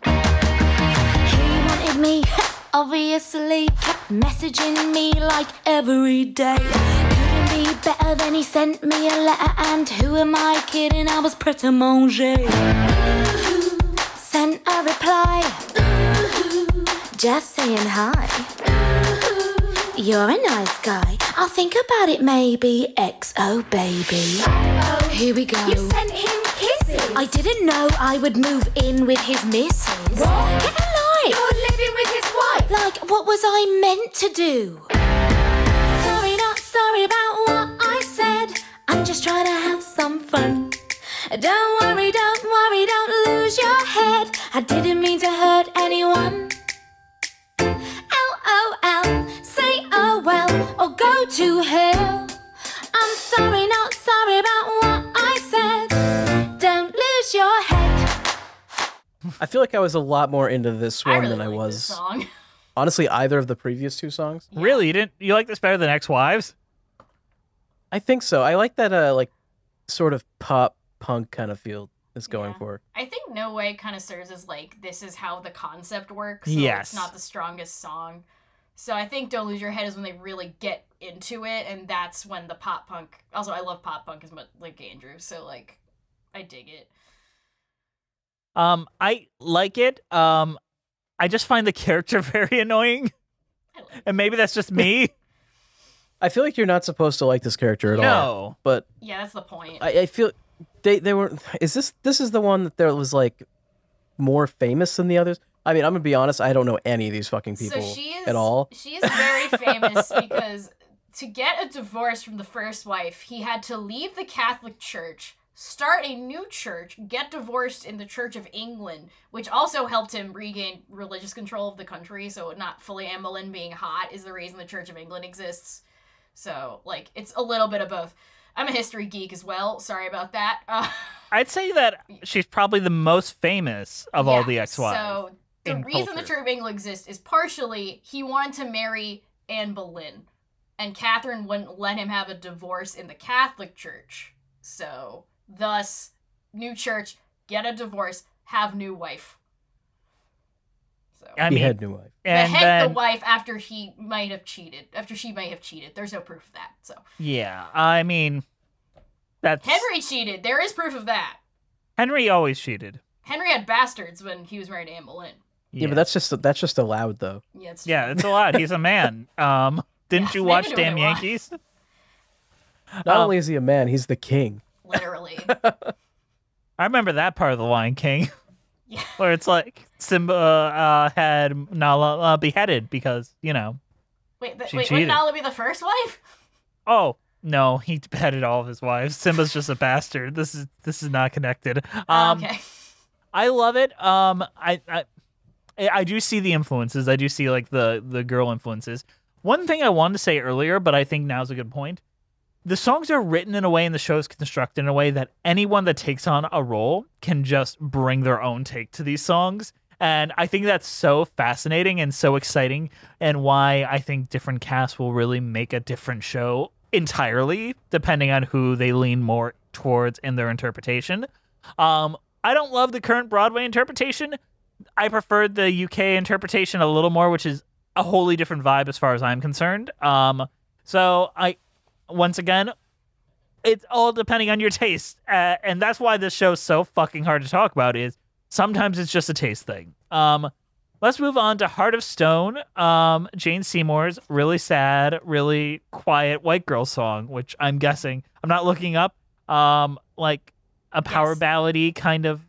He wanted me, obviously, kept messaging me like every day. Couldn't be better than he sent me a letter, and who am I kidding? I was pret a manger. Sent a reply, just saying hi. You're a nice guy. I'll think about it maybe. XO baby. Here we go. you sent him kisses. I didn't know I would move in with his missus. What? Get a life. Like, what was I meant to do? Sorry, not sorry about what I said. I'm just trying to have some fun. Don't worry, don't worry, don't lose your head. I didn't mean to hurt anyone. LOL, say oh well. to hell. I'm sorry, not sorry about what I said. Don't lose your head. I feel like I was a lot more into this I one really than I was this song. honestly either of the previous two songs. Really, you didn't? You like this better than Ex-Wives? I think so. I like that uh like sort of pop punk kind of feel it's going Yeah. for. I think No Way kind of serves as like this is how the concept works. So Yes. It's not the strongest song. So I think Don't Lose Your Head is when they really get into it, and that's when the pop punk. Also, I love pop punk as much like Andrew, so like, I dig it. Um, I like it. Um, I just find the character very annoying, and maybe that's just me. I feel like you're not supposed to like this character at all. no, But Yeah, that's the point. I, I feel they they were is this this is the one that there was like more famous than the others? I mean, I'm gonna be honest, I don't know any of these fucking people so she is at all. She is very famous because to get a divorce from the first wife, he had to leave the Catholic Church, start a new church, get divorced in the Church of England, which also helped him regain religious control of the country. So not fully Anne Boleyn being hot is the reason the Church of England exists. So like it's a little bit of both. I'm a history geek as well. Sorry about that. Uh, I'd say that she's probably the most famous of all the ex-wives. So the reason the. Church of England exists is partially he wanted to marry Anne Boleyn, and Catherine wouldn't let him have a divorce in the Catholic Church. So thus, new church, get a divorce, have new wife. So I he had new wife. and behead then the wife after he might have cheated. After she might have cheated. There's no proof of that. So yeah, I mean, that's Henry cheated. There is proof of that. Henry always cheated. Henry had bastards when he was married to Anne Boleyn. Yeah. but that's just that's just allowed though. Yeah, it's yeah, it's a lot. He's a man. Um, didn't Yeah, you watch can do what Damn. Yankees? Not Um, only is he a man, he's the king. Literally. I remember that part of The Lion King. Yeah. Where it's like Simba uh, had Nala uh, beheaded because, you know. Wait, She wait, wouldn't Nala be the first wife? Oh, no, he beheaded all of his wives. Simba's just a bastard. This is this is not connected. Um okay. I love it. Um I, I I do see the influences. I do see like the the girl influences. One thing I wanted to say earlier, but I think now's a good point. The songs are written in a way and the show is constructed in a way that anyone that takes on a role can just bring their own take to these songs. And I think that's so fascinating and so exciting, and why I think different casts will really make a different show entirely, depending on who they lean more towards in their interpretation. Um, I don't love the current Broadway interpretation. I prefer the UK interpretation a little more, which is a wholly different vibe as far as I'm concerned. Um, so I, once again, it's all depending on your taste, uh, and that's why this show's so fucking hard to talk about. Is sometimes it's just a taste thing. Um, let's move on to Heart of Stone. Um, Jane Seymour's really sad, really quiet white girl song, which I'm guessing I'm not looking up. Um, like a power Yes. ballady kind of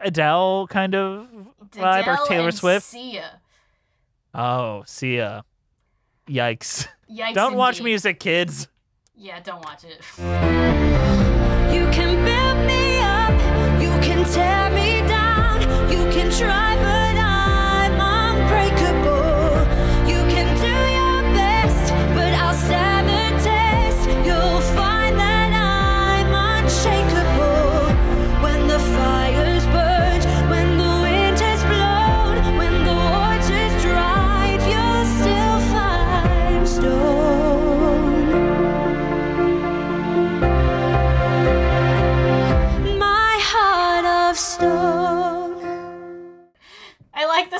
Adele kind of vibe or Taylor Swift. Sia. Oh, Sia. Yikes. Yikes! Don't watch music, kids. Yeah, don't watch it. You can build me up, you can tear me down, you can try,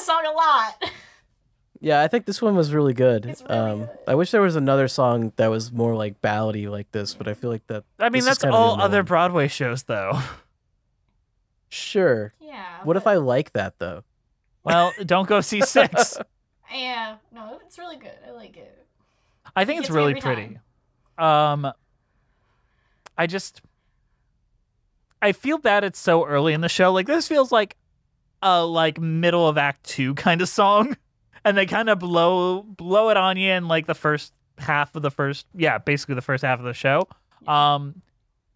I song a lot. Yeah, I think this one was really good. It's really um, good. I wish there was another song that was more like ballady like this, but I feel like that. I mean, that's kind of the all other one. Broadway shows, though. Sure. yeah. What if I like that though? Well, don't go see six. Yeah, no, it's really good. I like it. I think It it's really every pretty. Um, I just, I feel bad it's so early in the show. Like this feels like a like middle of Act Two kind of song, and they kind of blow blow it on you in like the first half of the first, yeah, basically the first half of the show. Um,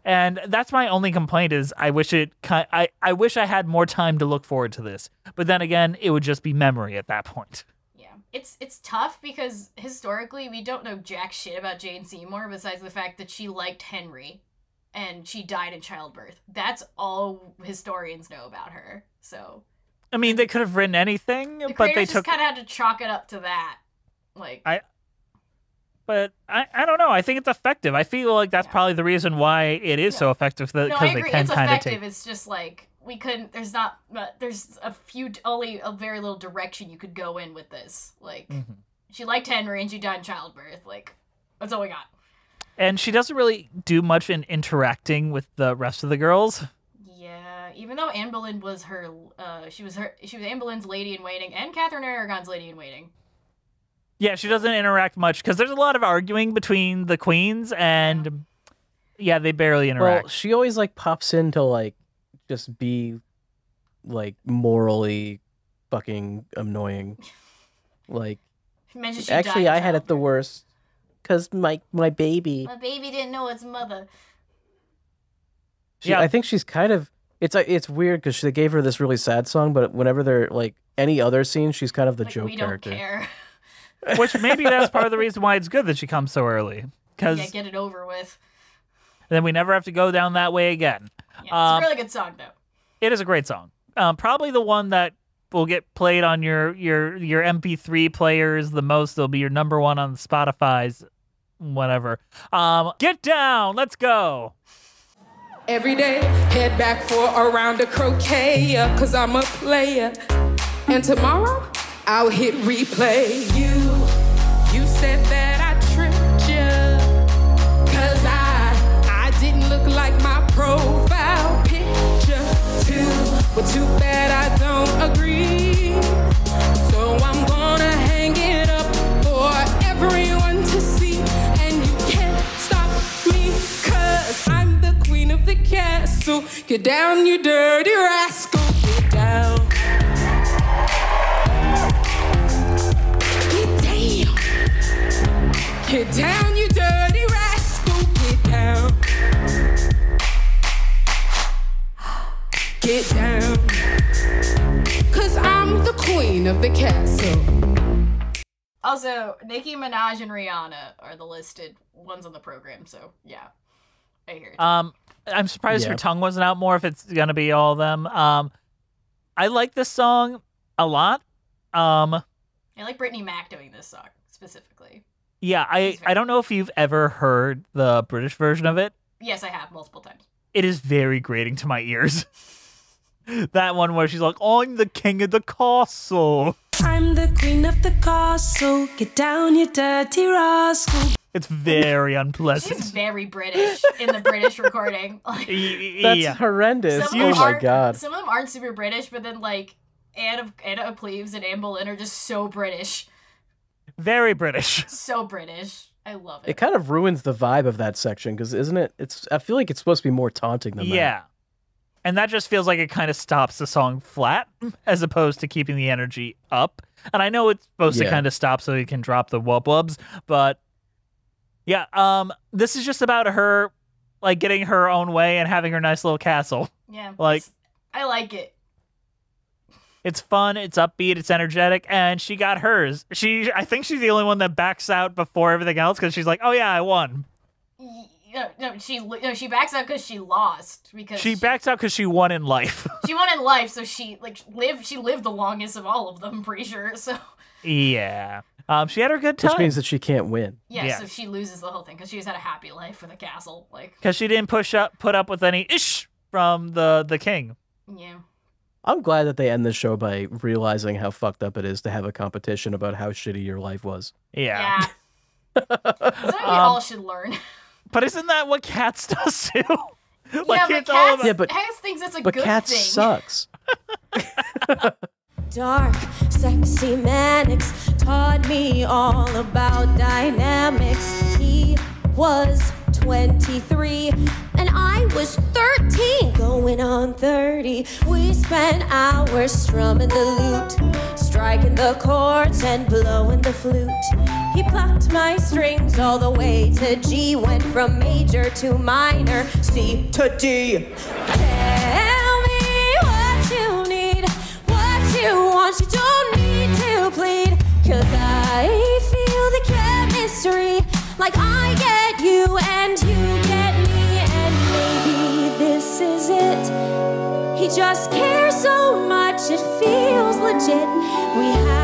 and that's my only complaint is I wish it I I wish I had more time to look forward to this. But then again, it would just be memory at that point. Yeah. it's it's tough because historically we don't know jack shit about Jane Seymour besides the fact that she liked Henry and she died in childbirth. That's all historians know about her. So I mean, they could have written anything, the but they just took. kind of had to chalk it up to that. Like I- But I, I don't know. I think it's effective. I feel like that's Yeah. probably the reason why it is so effective because no, I they can It's kind of effective. take. It's just like we couldn't. There's not. But there's a few. Only a very little direction you could go in with this. Like Mhm. she liked Henry and she died in childbirth. Like that's all we got. And she doesn't really do much in interacting with the rest of the girls. Yeah, even though Anne Boleyn was her, uh, she was her, she was Anne Boleyn's lady in waiting and Catherine Aragon's lady in waiting. Yeah, she doesn't interact much because there's a lot of arguing between the queens, and yeah, they barely interact. Well, she always like pops in to like just be like morally fucking annoying. Like She actually, I had it the worst because my my baby. My baby didn't know its mother. She, Yeah. I think she's kind of. It's a- it's weird because they gave her this really sad song, but whenever they're like any other scene, she's kind of the Like joke we don't character. care. Which maybe that's part of the reason why it's good that she comes so early because yeah, get it over with. then we never have to go down that way again. Yeah, it's Um, a really good song though. It is a great song. Um, probably the one that will get played on your your your MP3 players the most. It'll be your number one on Spotify's, whatever. Um, get down, let's go. Every day, head back for a round of croquet, cause I'm a player. And tomorrow, I'll hit replay. You, you said that Get down, you dirty rascal. Get down. Get down. Get down, you dirty rascal. Get down. Get down. Cause I'm the queen of the castle. Also, Nicki Minaj and Rihanna are the listed ones on the program. So yeah, I hear it. Um, I'm surprised Yeah. her tongue wasn't out more. If it's gonna be all of them. Um, I like this song a lot. Um, I like Brittney Mack doing this song specifically. yeah, I I don't know if you've ever heard the British version of it. Yes, I have multiple times. It is very grating to my ears. that one where she's like, "I'm the king of the castle." I'm the queen of the castle. Get down, you dirty rascal. It's very unpleasant. She's unpleasant. very British in the British recording. Like, That's yeah. horrendous. some Oh of them my god. Some of them aren't super British, but then like Anna of Anna of Cleves and Anne Boleyn are just so British, very British. so British. I love it. It kind of ruins the vibe of that section because isn't it? It's. I feel like it's supposed to be more taunting than that. Yeah. And that just feels like it kind of stops the song flat as opposed to keeping the energy up. And I know it's supposed to kind of stop so you can drop the wub wubs, but yeah, um this is just about her like getting her own way and having her nice little castle. yeah, like- I like it. It's fun, it's upbeat, it's energetic, and she got hers. She I think she's the only one that backs out before everything else cuz she's like, "Oh yeah, I won." No, no, she no, she backs out because she lost because She backs out cuz she won in life. She won in life, so she like lived. She lived the longest of all of them. I'm pretty sure. So yeah. Um she had her good time. Which means that she can't win. yeah, Yeah. so she loses the whole thing because she's had a happy life with a castle. Like Because she didn't push up, put up with any ish from the the king. yeah, I'm glad that they end the show by realizing how fucked up it is to have a competition about how shitty your life was. Yeah. yeah. Something we Um, all should learn. But isn't that what cats does too? like yeah, but it's all cats, about Yeah, but- cats thinks it's a But good cats thing. sucks. Dark, sexy Mannix taught me all about dynamics. He was 23 and I was 13, going on 30. We spent hours strumming the lute, striking the chords and blowing the flute. He plucked my strings all the way to G, went from major to minor, C to D. much you don't need to plead. Cause I feel the chemistry like I get you and you get me. And maybe this is it. He just cares so much, it feels legit. We have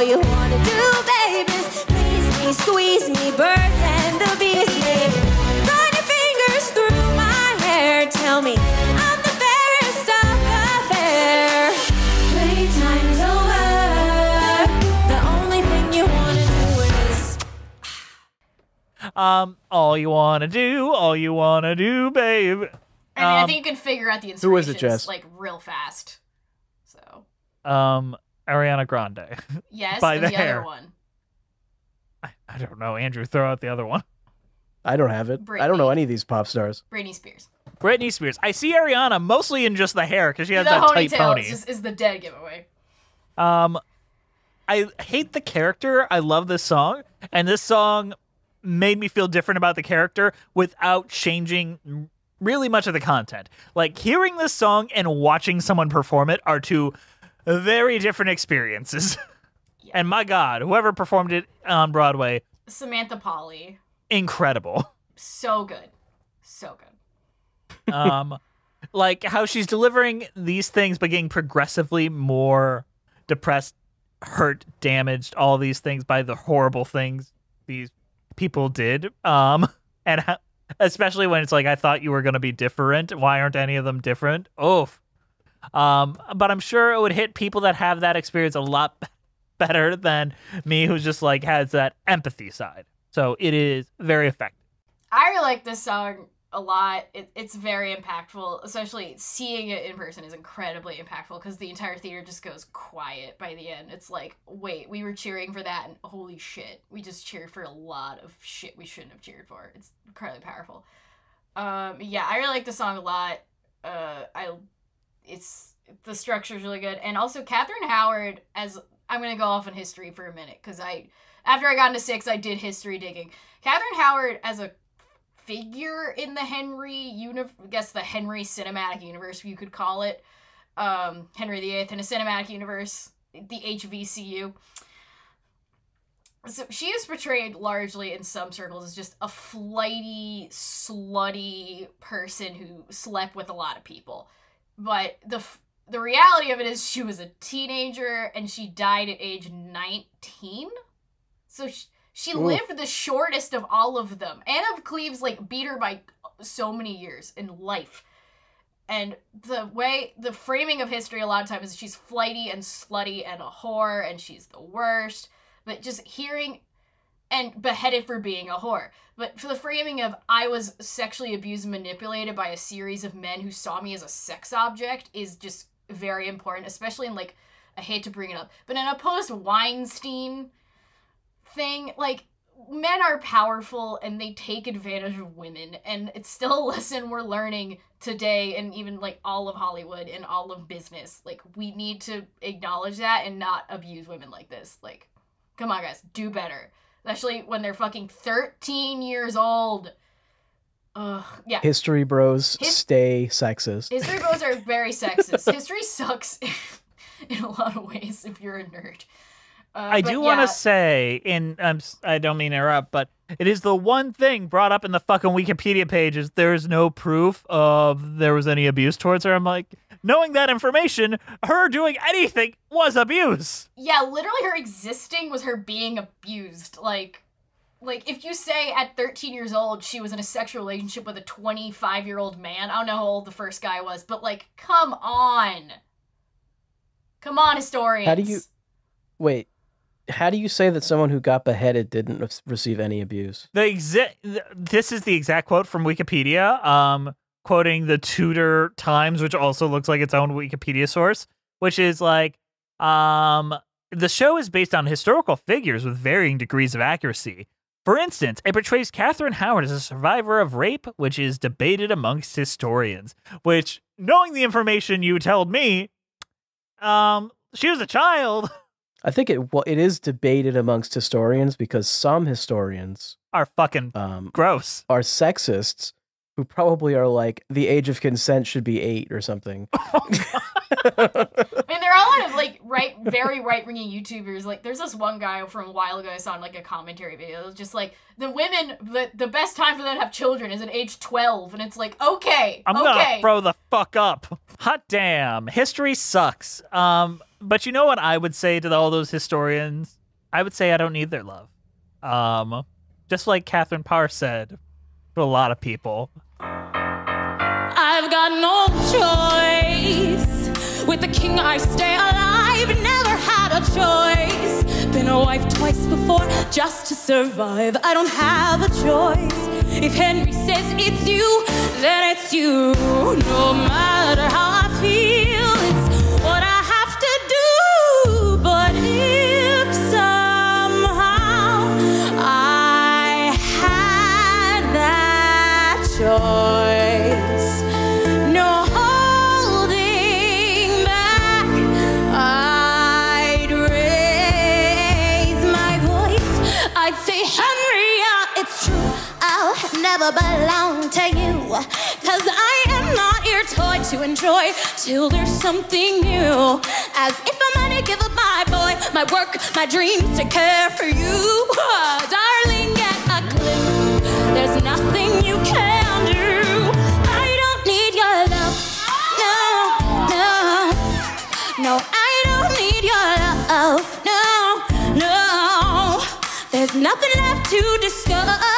all you wanna do, babe, is please me, squeeze me, birds and the bees, babe. Run your fingers through my hair, tell me I'm the fairest of the fair. Playtime's over. The only thing you wanna do is Um, all you wanna do, all you wanna do, babe. I mean, I Um, think you can figure out the Who is it, inspirations Jess? like real fast. So Um, Ariana Grande. yes, By and the the, hair. other one, I, I don't know, Andrew. Throw out the other one. I don't have it. I don't know any of these pop stars. Britney Spears. Britney Spears. I see Ariana mostly in just the hair because she has the that tight pony. is, is the dead giveaway. Um, I hate the character. I love this song, and this song made me feel different about the character without changing really much of the content. Like hearing this song and watching someone perform it are two very different experiences. and my God, whoever performed it on Broadway, Samantha Pauly, incredible. so good, so good. um like how she's delivering these things but getting progressively more depressed hurt damaged all these things by the horrible things these people did. Um and ho- especially when it's like i thought you were going to be different. Why aren't any of them different? Oof um but i'm sure it would hit people that have that experience a lot better than me who's just like has that empathy side so it is very effective I really like this song a lot. It, it's very impactful, especially seeing it in person is incredibly impactful because the entire theater just goes quiet by the end. It's like, wait, we were cheering for that, and holy shit, we just cheered for a lot of shit we shouldn't have cheered for. It's incredibly powerful. Um, yeah, I really like the song a lot. Uh, I, it's the structure is really good, and also Catherine Howard. As I'm gonna go off on history for a minute because I, after I got into six, I did history digging. Catherine Howard as a figure in the Henry uni- I guess the Henry cinematic universe you could call it. Um, Henry VIII in a cinematic universe, the HVCU. So she is portrayed largely in some circles as just a flighty, slutty person who slept with a lot of people. But the f- the reality of it is she was a teenager and she died at age 19. So she, she lived the shortest of all of them. Anne of Cleves like beat her by so many years in life. And the way the framing of history a lot of times is she's flighty and slutty and a whore and she's the worst. But just hearing and beheaded for being a whore. But for the framing of I was sexually abused and manipulated by a series of men who saw me as a sex object is just very important, especially in like I hate to bring it up, but in a post Weinstein thing, like men are powerful and they take advantage of women and it's still a lesson we're learning today and even like all of Hollywood and all of business. Like we need to acknowledge that and not abuse women like this. Like come on guys, do better. Especially when they're fucking 13 years old. Ugh, yeah. History bros His- stay sexist. History bros are very sexist. History sucks in a lot of ways if you're a nerd. Uh, I but do want to say, and I'm, s- I don't mean to interrupt, but it is the one thing brought up in the fucking Wikipedia page is there's no proof of there was any abuse towards her. I'm like, knowing that information, her doing anything was abuse. Yeah, literally her existing was her being abused. Like like if you say at 13 years old she was in a sexual relationship with a 25 year old man, I don't know how old the first guy was, but like come on. Come on, historians. How do you wait? How do you say that someone who got beheaded didn't re- receive any abuse? The exa- th- this is the exact quote from Wikipedia, um, quoting the Tudor Times, which also looks like its own Wikipedia source, which is like, um, the show is based on historical figures with varying degrees of accuracy. For instance, it portrays Catherine Howard as a survivor of rape, which is debated amongst historians. Which, knowing the information you told me, um, she was a child. I think it well, it is debated amongst historians because some historians Are fucking um, gross. are sexists who probably are like the age of consent should be eight or something. I mean, there are a lot of like right, very right winging YouTubers. Like, there's this one guy from a while ago I saw in like a commentary video. It was just like the women, the, the best time for them to have children is at age 12, and it's like, okay, I'm okay. gonna throw the fuck up. Hot damn, history sucks. Um, but you know what I would say to all those historians? I would say I don't need their love. Um, just like Catherine Parr said to a lot of people. I've got no choice. With the king, I stay alive. Never had a choice. Been a wife twice before just to survive. I don't have a choice. If Henry says it's you, then it's you. No matter how I feel, never belong to you. Cause I am not your toy to enjoy till there's something new. As if I'm gonna give up my boy, my work, my dreams to care for you. Darling, get a clue. There's nothing you can do. I don't need your love. No, no. No, I don't need your love. No, no. There's nothing left to discuss.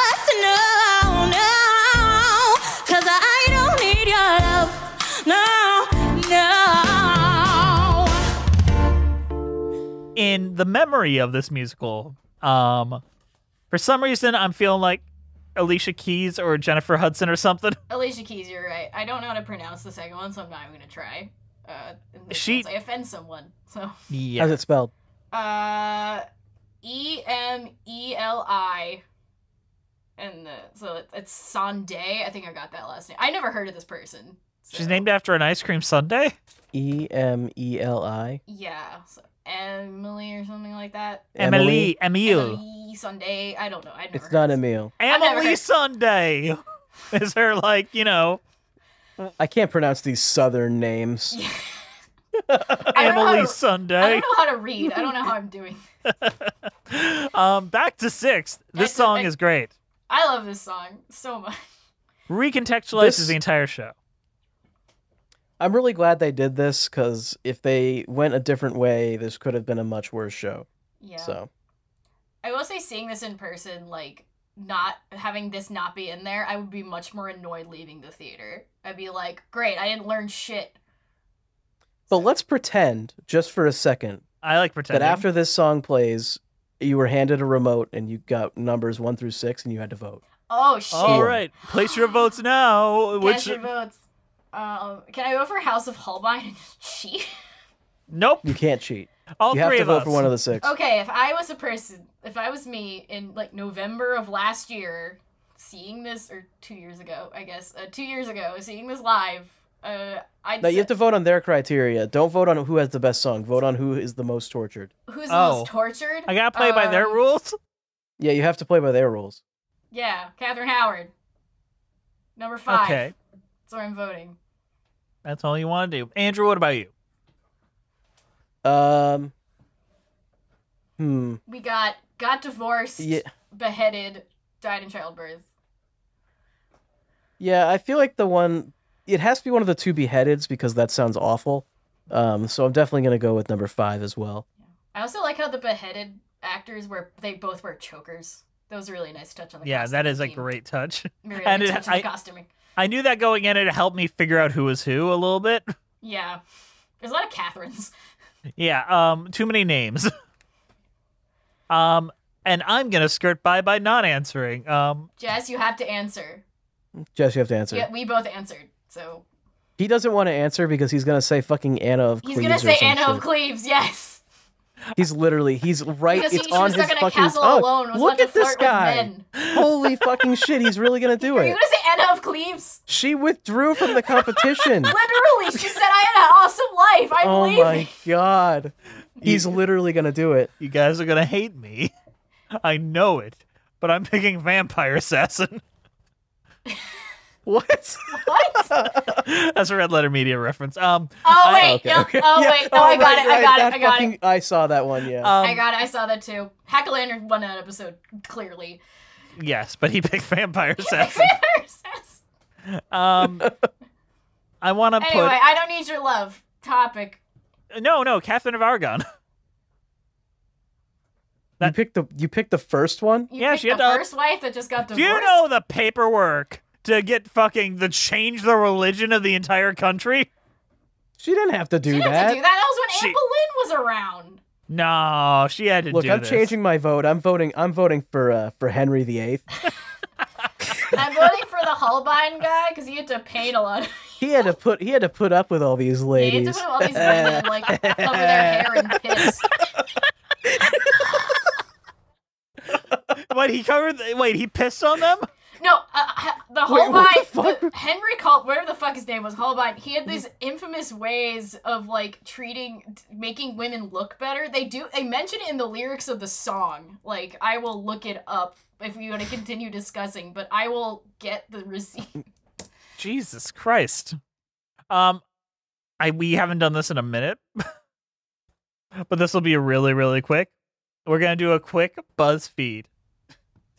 In the memory of this musical, um, for some reason I'm feeling like Alicia Keys or Jennifer Hudson or something. Alicia Keys, you're right. I don't know how to pronounce the second one, so I'm not even gonna try. Uh, She- one, I offend someone. So, Yeah. How's it spelled? uh, E M E L I, and the, so it, it's Sunday. I think I got that last name. I never heard of this person. She's named after an ice cream sundae. E M E L I. Yeah, so Emily or something like that. Emily, Emile. Emily Sunday. I don't know. I never. It's heard not this. Emil. never Emily heard- Sunday. Is her like you know I can't pronounce these southern names. I don't Emily to- I Sunday? don't know how to read. I don't know how I'm doing. Um, back to sixth. This I- song I- is great. I love this song so much. Recontextualizes This- the entire show. I'm really glad they did this because if they went a different way, this could have been a much worse show. Yeah. So I will say, seeing this in person, like not having this not be in there, I would be much more annoyed leaving the theater. I'd be like, great, I didn't learn shit. But let's pretend, just for a second, I like pretending. that after this song plays, you were handed a remote and you got numbers one through six and you had to vote. Oh shit! All right, place your votes now. Cast Which your votes. Um, can I vote for Haus of Holbein and just cheat? nope, You can't cheat. all you have three to of vote us. for one of the six. Okay, if I was a person, if I was me in like November of last year, seeing this or two years ago, I guess, uh, two years ago, seeing this live, uh, I'd No, you have to vote on their criteria. Don't vote on who has the best song. Vote on who is the most tortured. who's the Oh. most tortured? I gotta play by their Um, rules. Yeah, you have to play by their rules. Yeah, Catherine Howard. Number five. Okay, That's where I'm voting. That's all you want to do. Andrew, what about you? Um. Hmm. We got got divorced, Yeah. beheaded, died in childbirth. Yeah, I feel like the one. It has to be one of the two beheadeds because that sounds awful. Um. So I'm definitely gonna go with number five as well. I also like how the beheaded actors were they both wear chokers. That was a really nice touch on the Yeah, that is costuming a great touch. Really and good it- touch on the I- costuming. I knew that going in, it helped me figure out who was who a little bit. Yeah. There's a lot of Catherines. Yeah, um, too many names. um, and I'm gonna skirt by by not answering. Um, Jess, you have to answer. Jess, you have to answer. Yeah, we both answered. So He doesn't want to answer because he's gonna say fucking Anna of he's Cleves gonna or say some Anna of shit. Cleves, yes. He's literally he's right. Because it's he on should've his stuck in a fucking castle tongue. alone, was Look at this guy. Holy fucking shit! He's really gonna do it. Are you it. gonna say Anna of Cleves? She withdrew from the competition. Literally, she said I had an awesome life. I oh believe my god. He's literally gonna do it. You guys are gonna hate me. I know it, but I'm picking vampire assassin. What? What? That's a RedLetterMedia reference. Um, Oh I- wait, Okay, no, okay. oh Yeah. wait, no, I got right, it, I right, got it, I got fucking- it. I saw that one. Yeah. um, I got it. I saw that too. Hack-O-Lantern won that episode clearly. yes, but he picked vampire assassin. anyway, Um, I want to put Anyway, I don't need your love. Topic. no, no, Catherine of Aragon. you picked the you picked the first one. You Yeah, she had the to- first wife that just got divorced. Do divorced. you know the paperwork to get fucking to change the religion of the entire country? She didn't have to do She didn't that. have to do that. That was when She- Anne Boleyn was around. No, she had to do that. Look, do I'm this. changing my vote. I'm voting. I'm voting for uh, for Henry VIII. I'm voting for the Holbein guy because he had to paint a lot. He had to put he had to put up with all these ladies. He had to put up all these women like cover their hair in piss. Wait, he covered. The, wait, he pissed on them. No, uh, h- the Holbein, the the- Henry called whatever the fuck his name was, Holbein. He had these infamous ways of like treating, making women look better. They do. They mention it in the lyrics of the song. Like, I will look it up if we want to continue discussing, but I will get the receipt. Jesus Christ. Um, I we haven't done this in a minute, but this will be really really quick. We're gonna do a quick BuzzFeed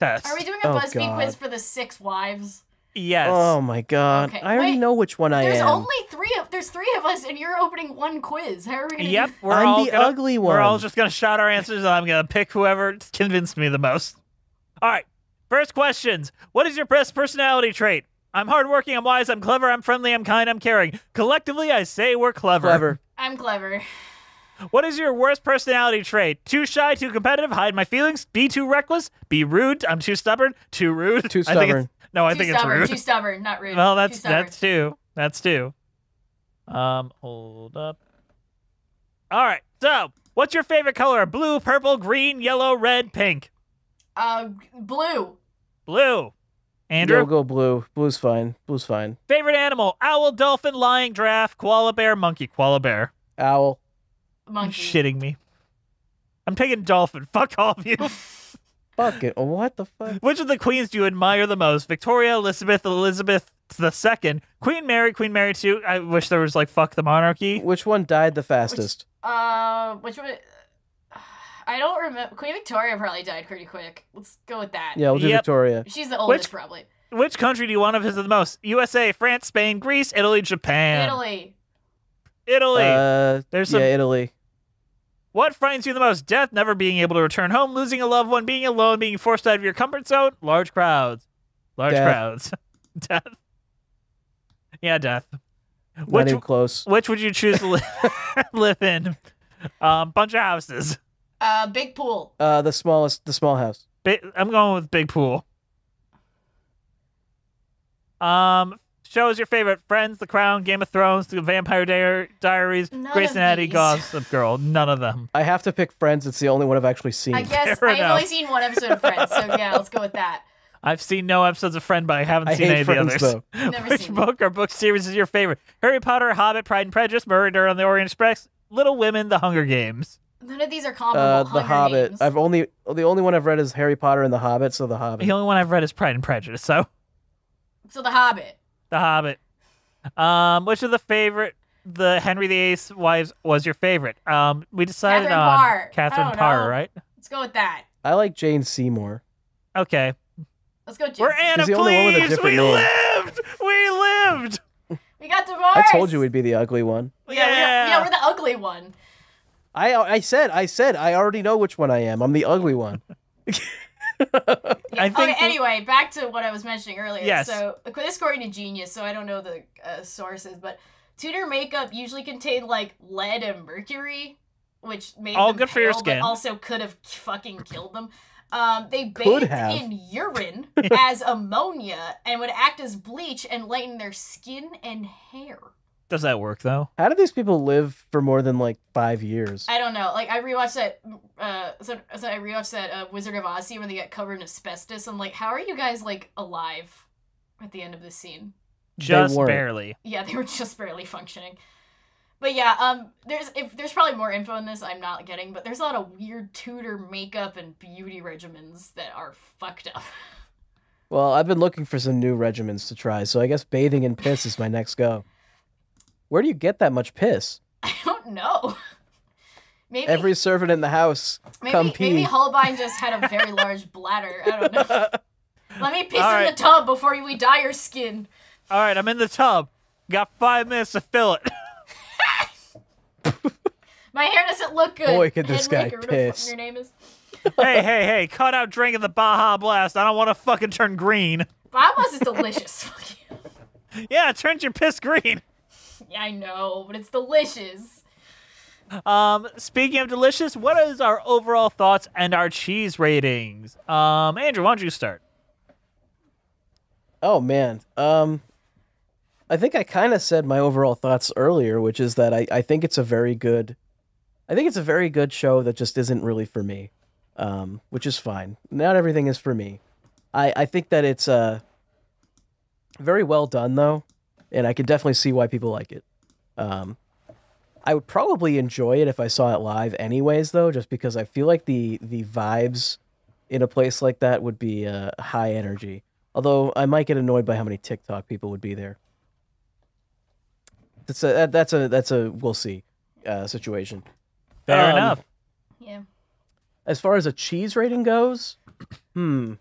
test. Are we doing a Oh, BuzzFeed God. quiz for the six wives? yes. Oh my god! Okay, I already wait, know which one I There's am. There's only three of there's three of us, and you're opening one quiz. How are we gonna? Yep, we're I'm all the gonna, ugly one. We're all just gonna shout our answers, and I'm gonna pick whoever convinced me the most. All right. First questions. What is your best personality trait? I'm hardworking. I'm wise. I'm clever. I'm friendly. I'm kind. I'm caring. Collectively, I say we're clever. Clever. I'm clever. What is your worst personality trait? Too shy, too competitive, hide my feelings, be too reckless, be rude, I'm too stubborn, too rude. Too I think it's- stubborn. no, I too think stubborn. it's Too stubborn. Not rude. Well, that's stubborn. that's two. That's two. Um, hold up. All right. So, what's your favorite color? Blue, purple, green, yellow, red, pink. Uh, blue. Blue. Andrew. Go go blue. Blue's fine. Blue's fine. Favorite animal? Owl, dolphin, lion, giraffe, koala bear, monkey, koala bear. Owl. Monkey. Shitting me. I'm taking dolphin. Fuck all of you. Fuck it. What the fuck? Which of the queens do you admire the most? Victoria, Elizabeth, Elizabeth the second, Queen Mary, Queen Mary two. I wish there was like fuck the monarchy. Which one died the fastest? Uh, which one? I don't remember. Queen Victoria probably died pretty quick. Let's go with that. Yeah, we'll do Yep. Victoria. She's the oldest, Which- probably. Which country do you want to visit the most? USA, France, Spain, Greece, Italy, Japan. Italy. Italy. Uh, There's yeah, Italy. what frightens you the most? Death, never being able to return home, losing a loved one, being alone, being forced out of your comfort zone, large crowds. Large Death. crowds. death. Yeah, death. Not Which even close. which would you choose to live, live in? Um, bunch of houses. Uh, big pool. Uh, the smallest, the small house. Bi- I'm going with Big Pool. Um, shows your favorite: Friends, The Crown, Game of Thrones, The Vampire Di- Diaries, None Grace and Anatomy, these. Gossip Girl. None of them. I have to pick Friends. It's the only one I've actually seen. I guess Fair I've enough. only seen one episode of Friends, so yeah, let's go with that. I've seen no episodes of Friend, but I haven't I seen hate any of the others. though. Never Which seen book or book series is your favorite? Harry Potter, Hobbit, Pride and Prejudice, Murder on the Orient Express, Little Women, The Hunger Games. None of these are comparable. Uh, The Hunger Hobbit. Games. I've only the only one I've read is Harry Potter and The Hobbit. So The Hobbit. The only one I've read is Pride and Prejudice. So So The Hobbit. The Hobbit. Um, which of the favorite the Henry VIII's wives was your favorite? Um, we decided Catherine on Parr. Catherine Parr, know. right? Let's go with that. I like Jane Seymour. Okay. Let's go. Jane. We're Anna, He's the only one with a please. different We name. lived. We lived. We got divorced. I told you we'd be the ugly one. Yeah, yeah. Yeah. yeah, we're the ugly one. I I said I said I already know which one I am. I'm the ugly one. I think okay, anyway, back to what I was mentioning earlier. Yes. So, this according to Genius, so I don't know the uh, sources, but Tudor makeup usually contained like lead and mercury, which made All them good for your pale, skin. but also could have fucking killed them. Um, they bathed in urine as ammonia and would act as bleach and lighten their skin and hair. Does that work though? How do these people live for more than like five years? I don't know. Like I rewatched that. Uh, so, so I rewatched that uh, Wizard of Oz scene when they get covered in asbestos. I'm like, how are you guys like alive at the end of this scene? Just barely. Yeah, they were just barely functioning. But yeah, um, there's if there's probably more info in this I'm not getting, but there's a lot of weird Tudor makeup and beauty regimens that are fucked up. Well, I've been looking for some new regimens to try, so I guess bathing in piss is my next go. Where do you get that much piss? I don't know. Maybe Every servant in the house, maybe come pee. maybe Holbein just had a very large bladder. I don't know. Let me piss All in right. the tub before we dye your skin. All right, I'm in the tub. Got five minutes to fill it. My hair doesn't look good. Boy, could this Henrik, guy or whatever the fuck piss. Your name is. hey, hey, hey! Cut out drinking the Baja Blast. I don't want to fucking turn green. Bahamas is delicious. Fuck you. Yeah, it turns your piss green. Yeah, I know, but it's delicious. Um, speaking of delicious, what is our overall thoughts and our cheese ratings? Um, Andrew, why don't you start? Oh man. Um I think I kind of said my overall thoughts earlier, which is that I, I think it's a very good I think it's a very good show that just isn't really for me. Um, which is fine. Not everything is for me. I, I think that it's uh very well done though, and I can definitely see why people like it. Um I would probably enjoy it if I saw it live anyways though, just because I feel like the the vibes in a place like that would be uh, high energy. Although I might get annoyed by how many TikTok people would be there. That's a that's a that's a we'll see uh, situation. Fair Um, enough. Yeah. As far as a cheese rating goes, hmm.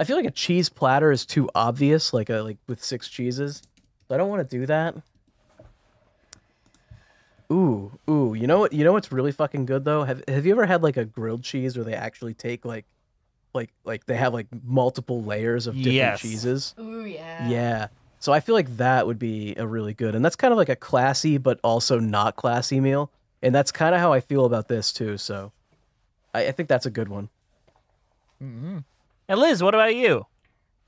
I feel like a cheese platter is too obvious, like a like with six cheeses. So I don't want to do that. Ooh, ooh, you know what? You know what's really fucking good though? Have Have you ever had like a grilled cheese where they actually take like, like like they have like multiple layers of different Yes. cheeses? Ooh yeah. Yeah. So I feel like that would be a really good, and that's kind of like a classy but also not classy meal, and that's kind of how I feel about this too. So, I, I think that's a good one. Mm-hmm. And Liz, what about you?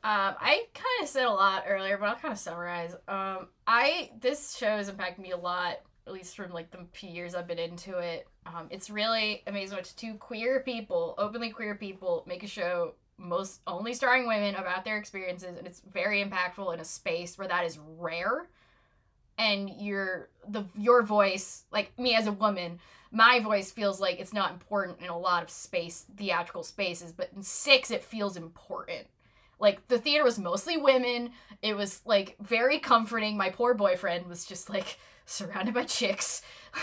Um, I kind of said a lot earlier, but I'll kind of summarize. Um, I this show has impacted me a lot, at least from like the few years I've been into it. Um, it's really amazing what two queer people, openly queer people, make a show most only starring women about their experiences, and it's very impactful in a space where that is rare. And your the your voice, like me as a woman, my voice feels like it's not important in a lot of space theatrical spaces, but in six it feels important. Like the theater was mostly women. It was like very comforting. My poor boyfriend was just like surrounded by chicks.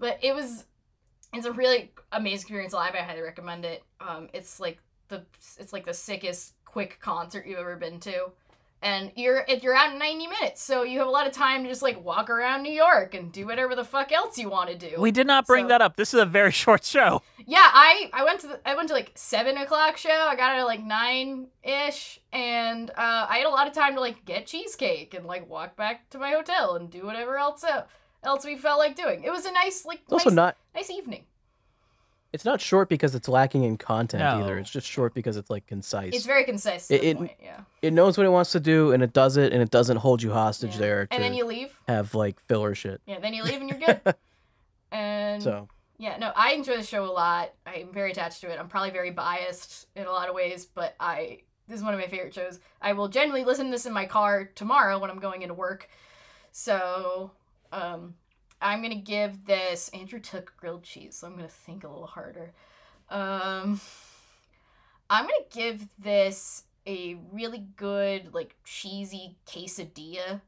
But it was it's a really amazing experience. Live i highly recommend it. Um it's like the it's like the sickest quick concert you've ever been to and you're if you're out in 90 minutes so you have a lot of time to just like walk around new york and do whatever the fuck else you want to do We did not bring So- that up. This is a very short show. yeah, I I went to the, I went to like seven o'clock show. I got it at like nine ish, and uh, I had a lot of time to like get cheesecake and like walk back to my hotel and do whatever else uh, else we felt like doing. It was a nice like It's also not. nice evening. It's not short because it's lacking in content No. either. It's just short because it's like concise. It's very concise. To It- the it- point, yeah. it knows what it wants to do and it does it, and it doesn't hold you hostage Yeah. there to And then you leave. have like filler shit. Yeah, then you leave and you're good. and So Yeah, no, I enjoy the show a lot. I'm very attached to it. I'm probably very biased in a lot of ways, but I this is one of my favorite shows. I will generally listen to this in my car tomorrow when I'm going into work. So, um I'm going to give this Andrew took grilled cheese, so I'm going to think a little harder. Um I'm going to give this a really good like cheesy quesadilla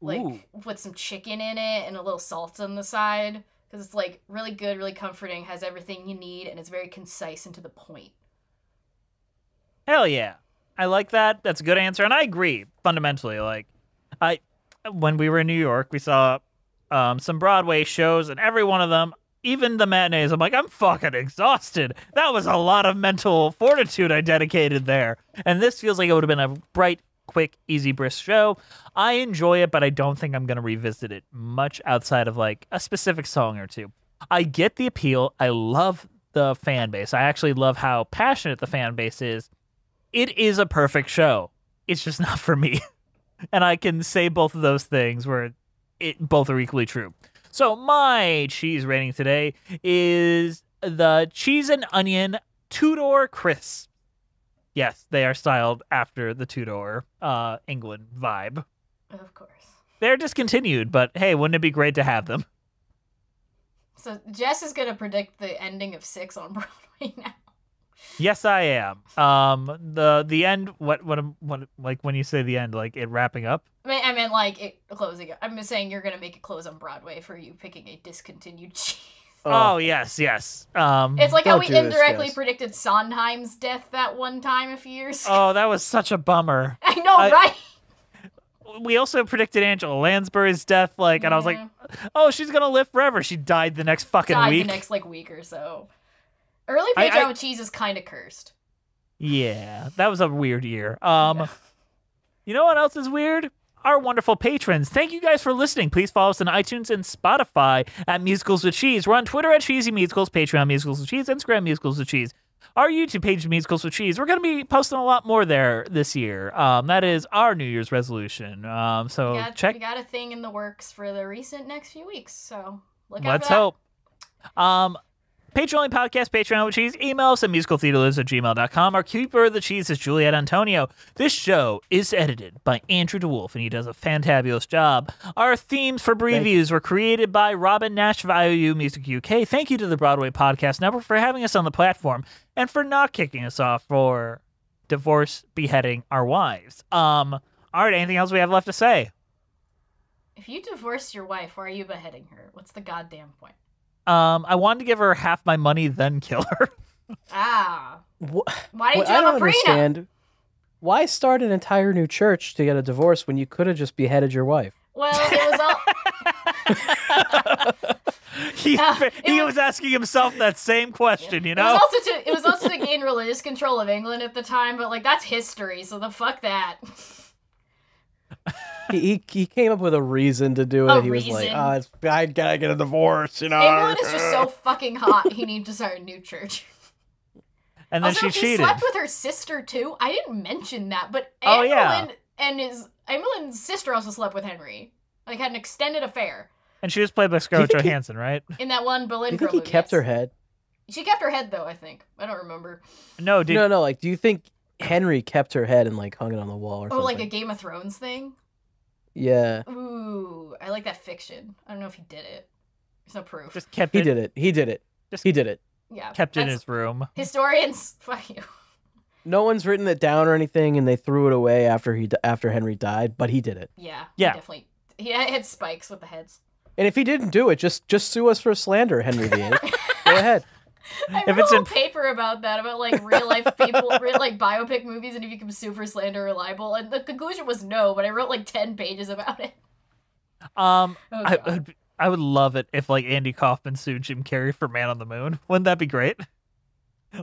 like Ooh. with some chicken in it and a little salt on the side because it's like really good, really comforting, has everything you need, and it's very concise and to the point. Hell yeah. I like that. That's a good answer. And I agree fundamentally. Like, I, when we were in New York, we saw um, some Broadway shows, and every one of them, even the matinees, I'm like, I'm fucking exhausted. That was a lot of mental fortitude I dedicated there. And this feels like it would have been a bright, quick, easy, brisk show. I enjoy it, but I don't think I'm going to revisit it much outside of like a specific song or two. I get the appeal. I love the fan base. I actually love how passionate the fan base is it is a perfect show. It's just not for me. and I can say both of those things where it both are equally true. So my cheese rating today is the cheese and onion Tudor crisp. Yes, they are styled after the Tudor uh, England vibe. Of course. They're discontinued, but hey, wouldn't it be great to have them? So Jess is gonna predict the ending of six on Broadway now. Yes, I am. Um, the the end. What what what like when you say the end, like it wrapping up? I mean, I meant like it closing. I'm just saying you're gonna make it close on Broadway for you picking a discontinued cheese. Oh, yes, yes. Um, It's like how we do this, indirectly predicted Sondheim's death that one time a few years. oh, that was such a bummer. I know, I- right? We also predicted Angela Lansbury's death, like, and I was like, oh, she's gonna live forever. She died the next fucking Died week. the next like week or so. Early I- Patreon I- with cheese is kind of cursed. Yeah, that was a weird year. Um, you know what else is weird? Our wonderful patrons. Thank you guys for listening. Please follow us on iTunes and Spotify at Musicals with Cheese. We're on Twitter at Cheesy Musicals, Patreon Musicals with Cheese, Instagram Musicals with Cheese. Our YouTube page, Musicals with Cheese. We're going to be posting a lot more there this year. Um, that is our New Year's resolution. Um, so we, got, check. we got a thing in the works for the recent next few weeks, so look out Let's hope. Um, Patreon only podcast, Patreon with cheese. Email us at musicaltheatrelives at gmail.com. Our keeper of the cheese is Juliet Antonio. This show is edited by Andrew DeWolf, and he does a fantabulous job. Our themes for previews were created by Robyn Nash of IOU Music UK. Thank you to the Broadway Podcast Network for having us on the platform and for not kicking us off for divorce, beheading our wives. Um, all right, anything else we have left to say? If you divorce your wife, why are you beheading her? What's the goddamn point? Um, I wanted to give her half my money, then kill her. Ah, Wha- why did what you I have don't a prenup? understand. Why start an entire new church to get a divorce when you could have just beheaded your wife? Well, it was all. he Yeah, it he was- was asking himself that same question, you It know? was also to it was also to gain religious control of England at the time, but like that's history, so the fuck that. He, he, he came up with a reason to do it. A he was like, oh, it's, I gotta get a divorce, you know. England is just so fucking hot. He needs to start a new church. and then also, she he cheated. slept with her sister too. I didn't mention that, but Oh, yeah. And his Anne Boleyn's sister also slept with Henry. Like had an extended affair and she was played by Scarlett think he- Johansson, right? in that one Boleyn Do you think he movie, kept yes. her head? She kept her head though. I think I don't remember. No, did no, no. Like, do you think Henry kept her head and like hung it on the wall or Oh, something? like a Game of Thrones thing. yeah, Ooh, I like that fiction. I don't know if he did it. There's no proof. just kept he it did it. He did it. Just- He did it. yeah, kept it in that's- his room. Historians, fuck you. No one's written it down or anything, and they threw it away after he d- after Henry died. But he did it. Yeah, Yeah. He definitely. He had spikes with the heads. And if he didn't do it, just just sue us for slander, Henry VIII. Go ahead. I If wrote it's a in- paper about that, about like real life people, real like biopic movies, and if you can sue for slander or libel. And the conclusion was no, but I wrote like ten pages about it. Um, Oh, I, I'd- I would love it if like Andy Kaufman sued Jim Carrey for Man on the Moon. Wouldn't that be great?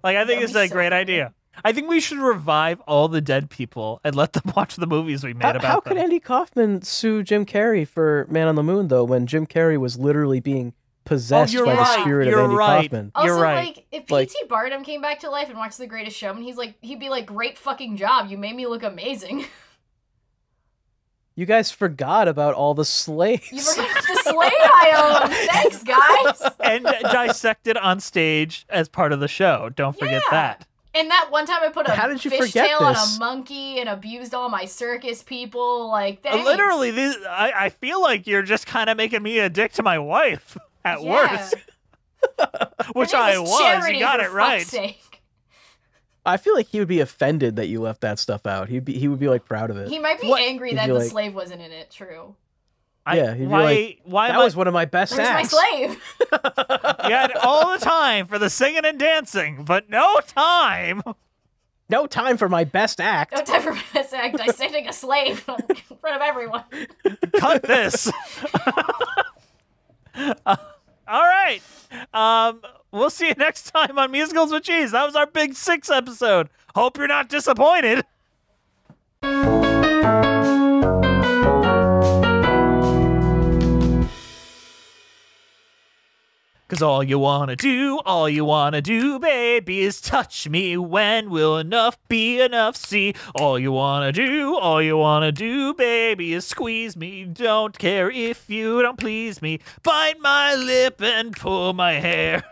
Like, I think That'd it's a so great funny. idea. I think we should revive all the dead people and let them watch the movies we made How, about how them. could Andy Kaufman sue Jim Carrey for Man on the Moon though, when Jim Carrey was literally being possessed Oh, by right. the spirit You're of Andy right. Kaufman? Also, You're right. like if Like- P.T. Barnum came back to life and watched The Greatest Showman, he's like, he'd be like, "Great fucking job, you made me look amazing." You guys forgot about all the slaves. You forgot the slave I own. Thanks, guys. and dissected on stage as part of the show. Don't forget Yeah. that. And that one time I put a How did you forget fishtail on a monkey and abused all my circus people. Like, Uh, thanks. Literally, this, I, I feel like you're just kind of making me a dick to my wife at Yeah. worst, which I was. charity, You got it right. sake. I feel like he would be offended that you left that stuff out. He'd be he would be like proud of it. He might be What- angry He'd that be the like- slave wasn't in it. True. I, Yeah, he'd be why? like, why that am I- was one of my best Where's my slave? You had all the time for the singing and dancing, but no time. No time for my best act. No time for my best act. I Dissecting a slave in front of everyone. Cut this. Uh, all right. Um, we'll see you next time on Musicals with Cheese. That was our big six episode. Hope you're not disappointed. Cause all you wanna do, all you wanna do, baby, is touch me. When will enough be enough? See, all you wanna do, all you wanna do, baby, is squeeze me. Don't care if you don't please me. Bite my lip and pull my hair.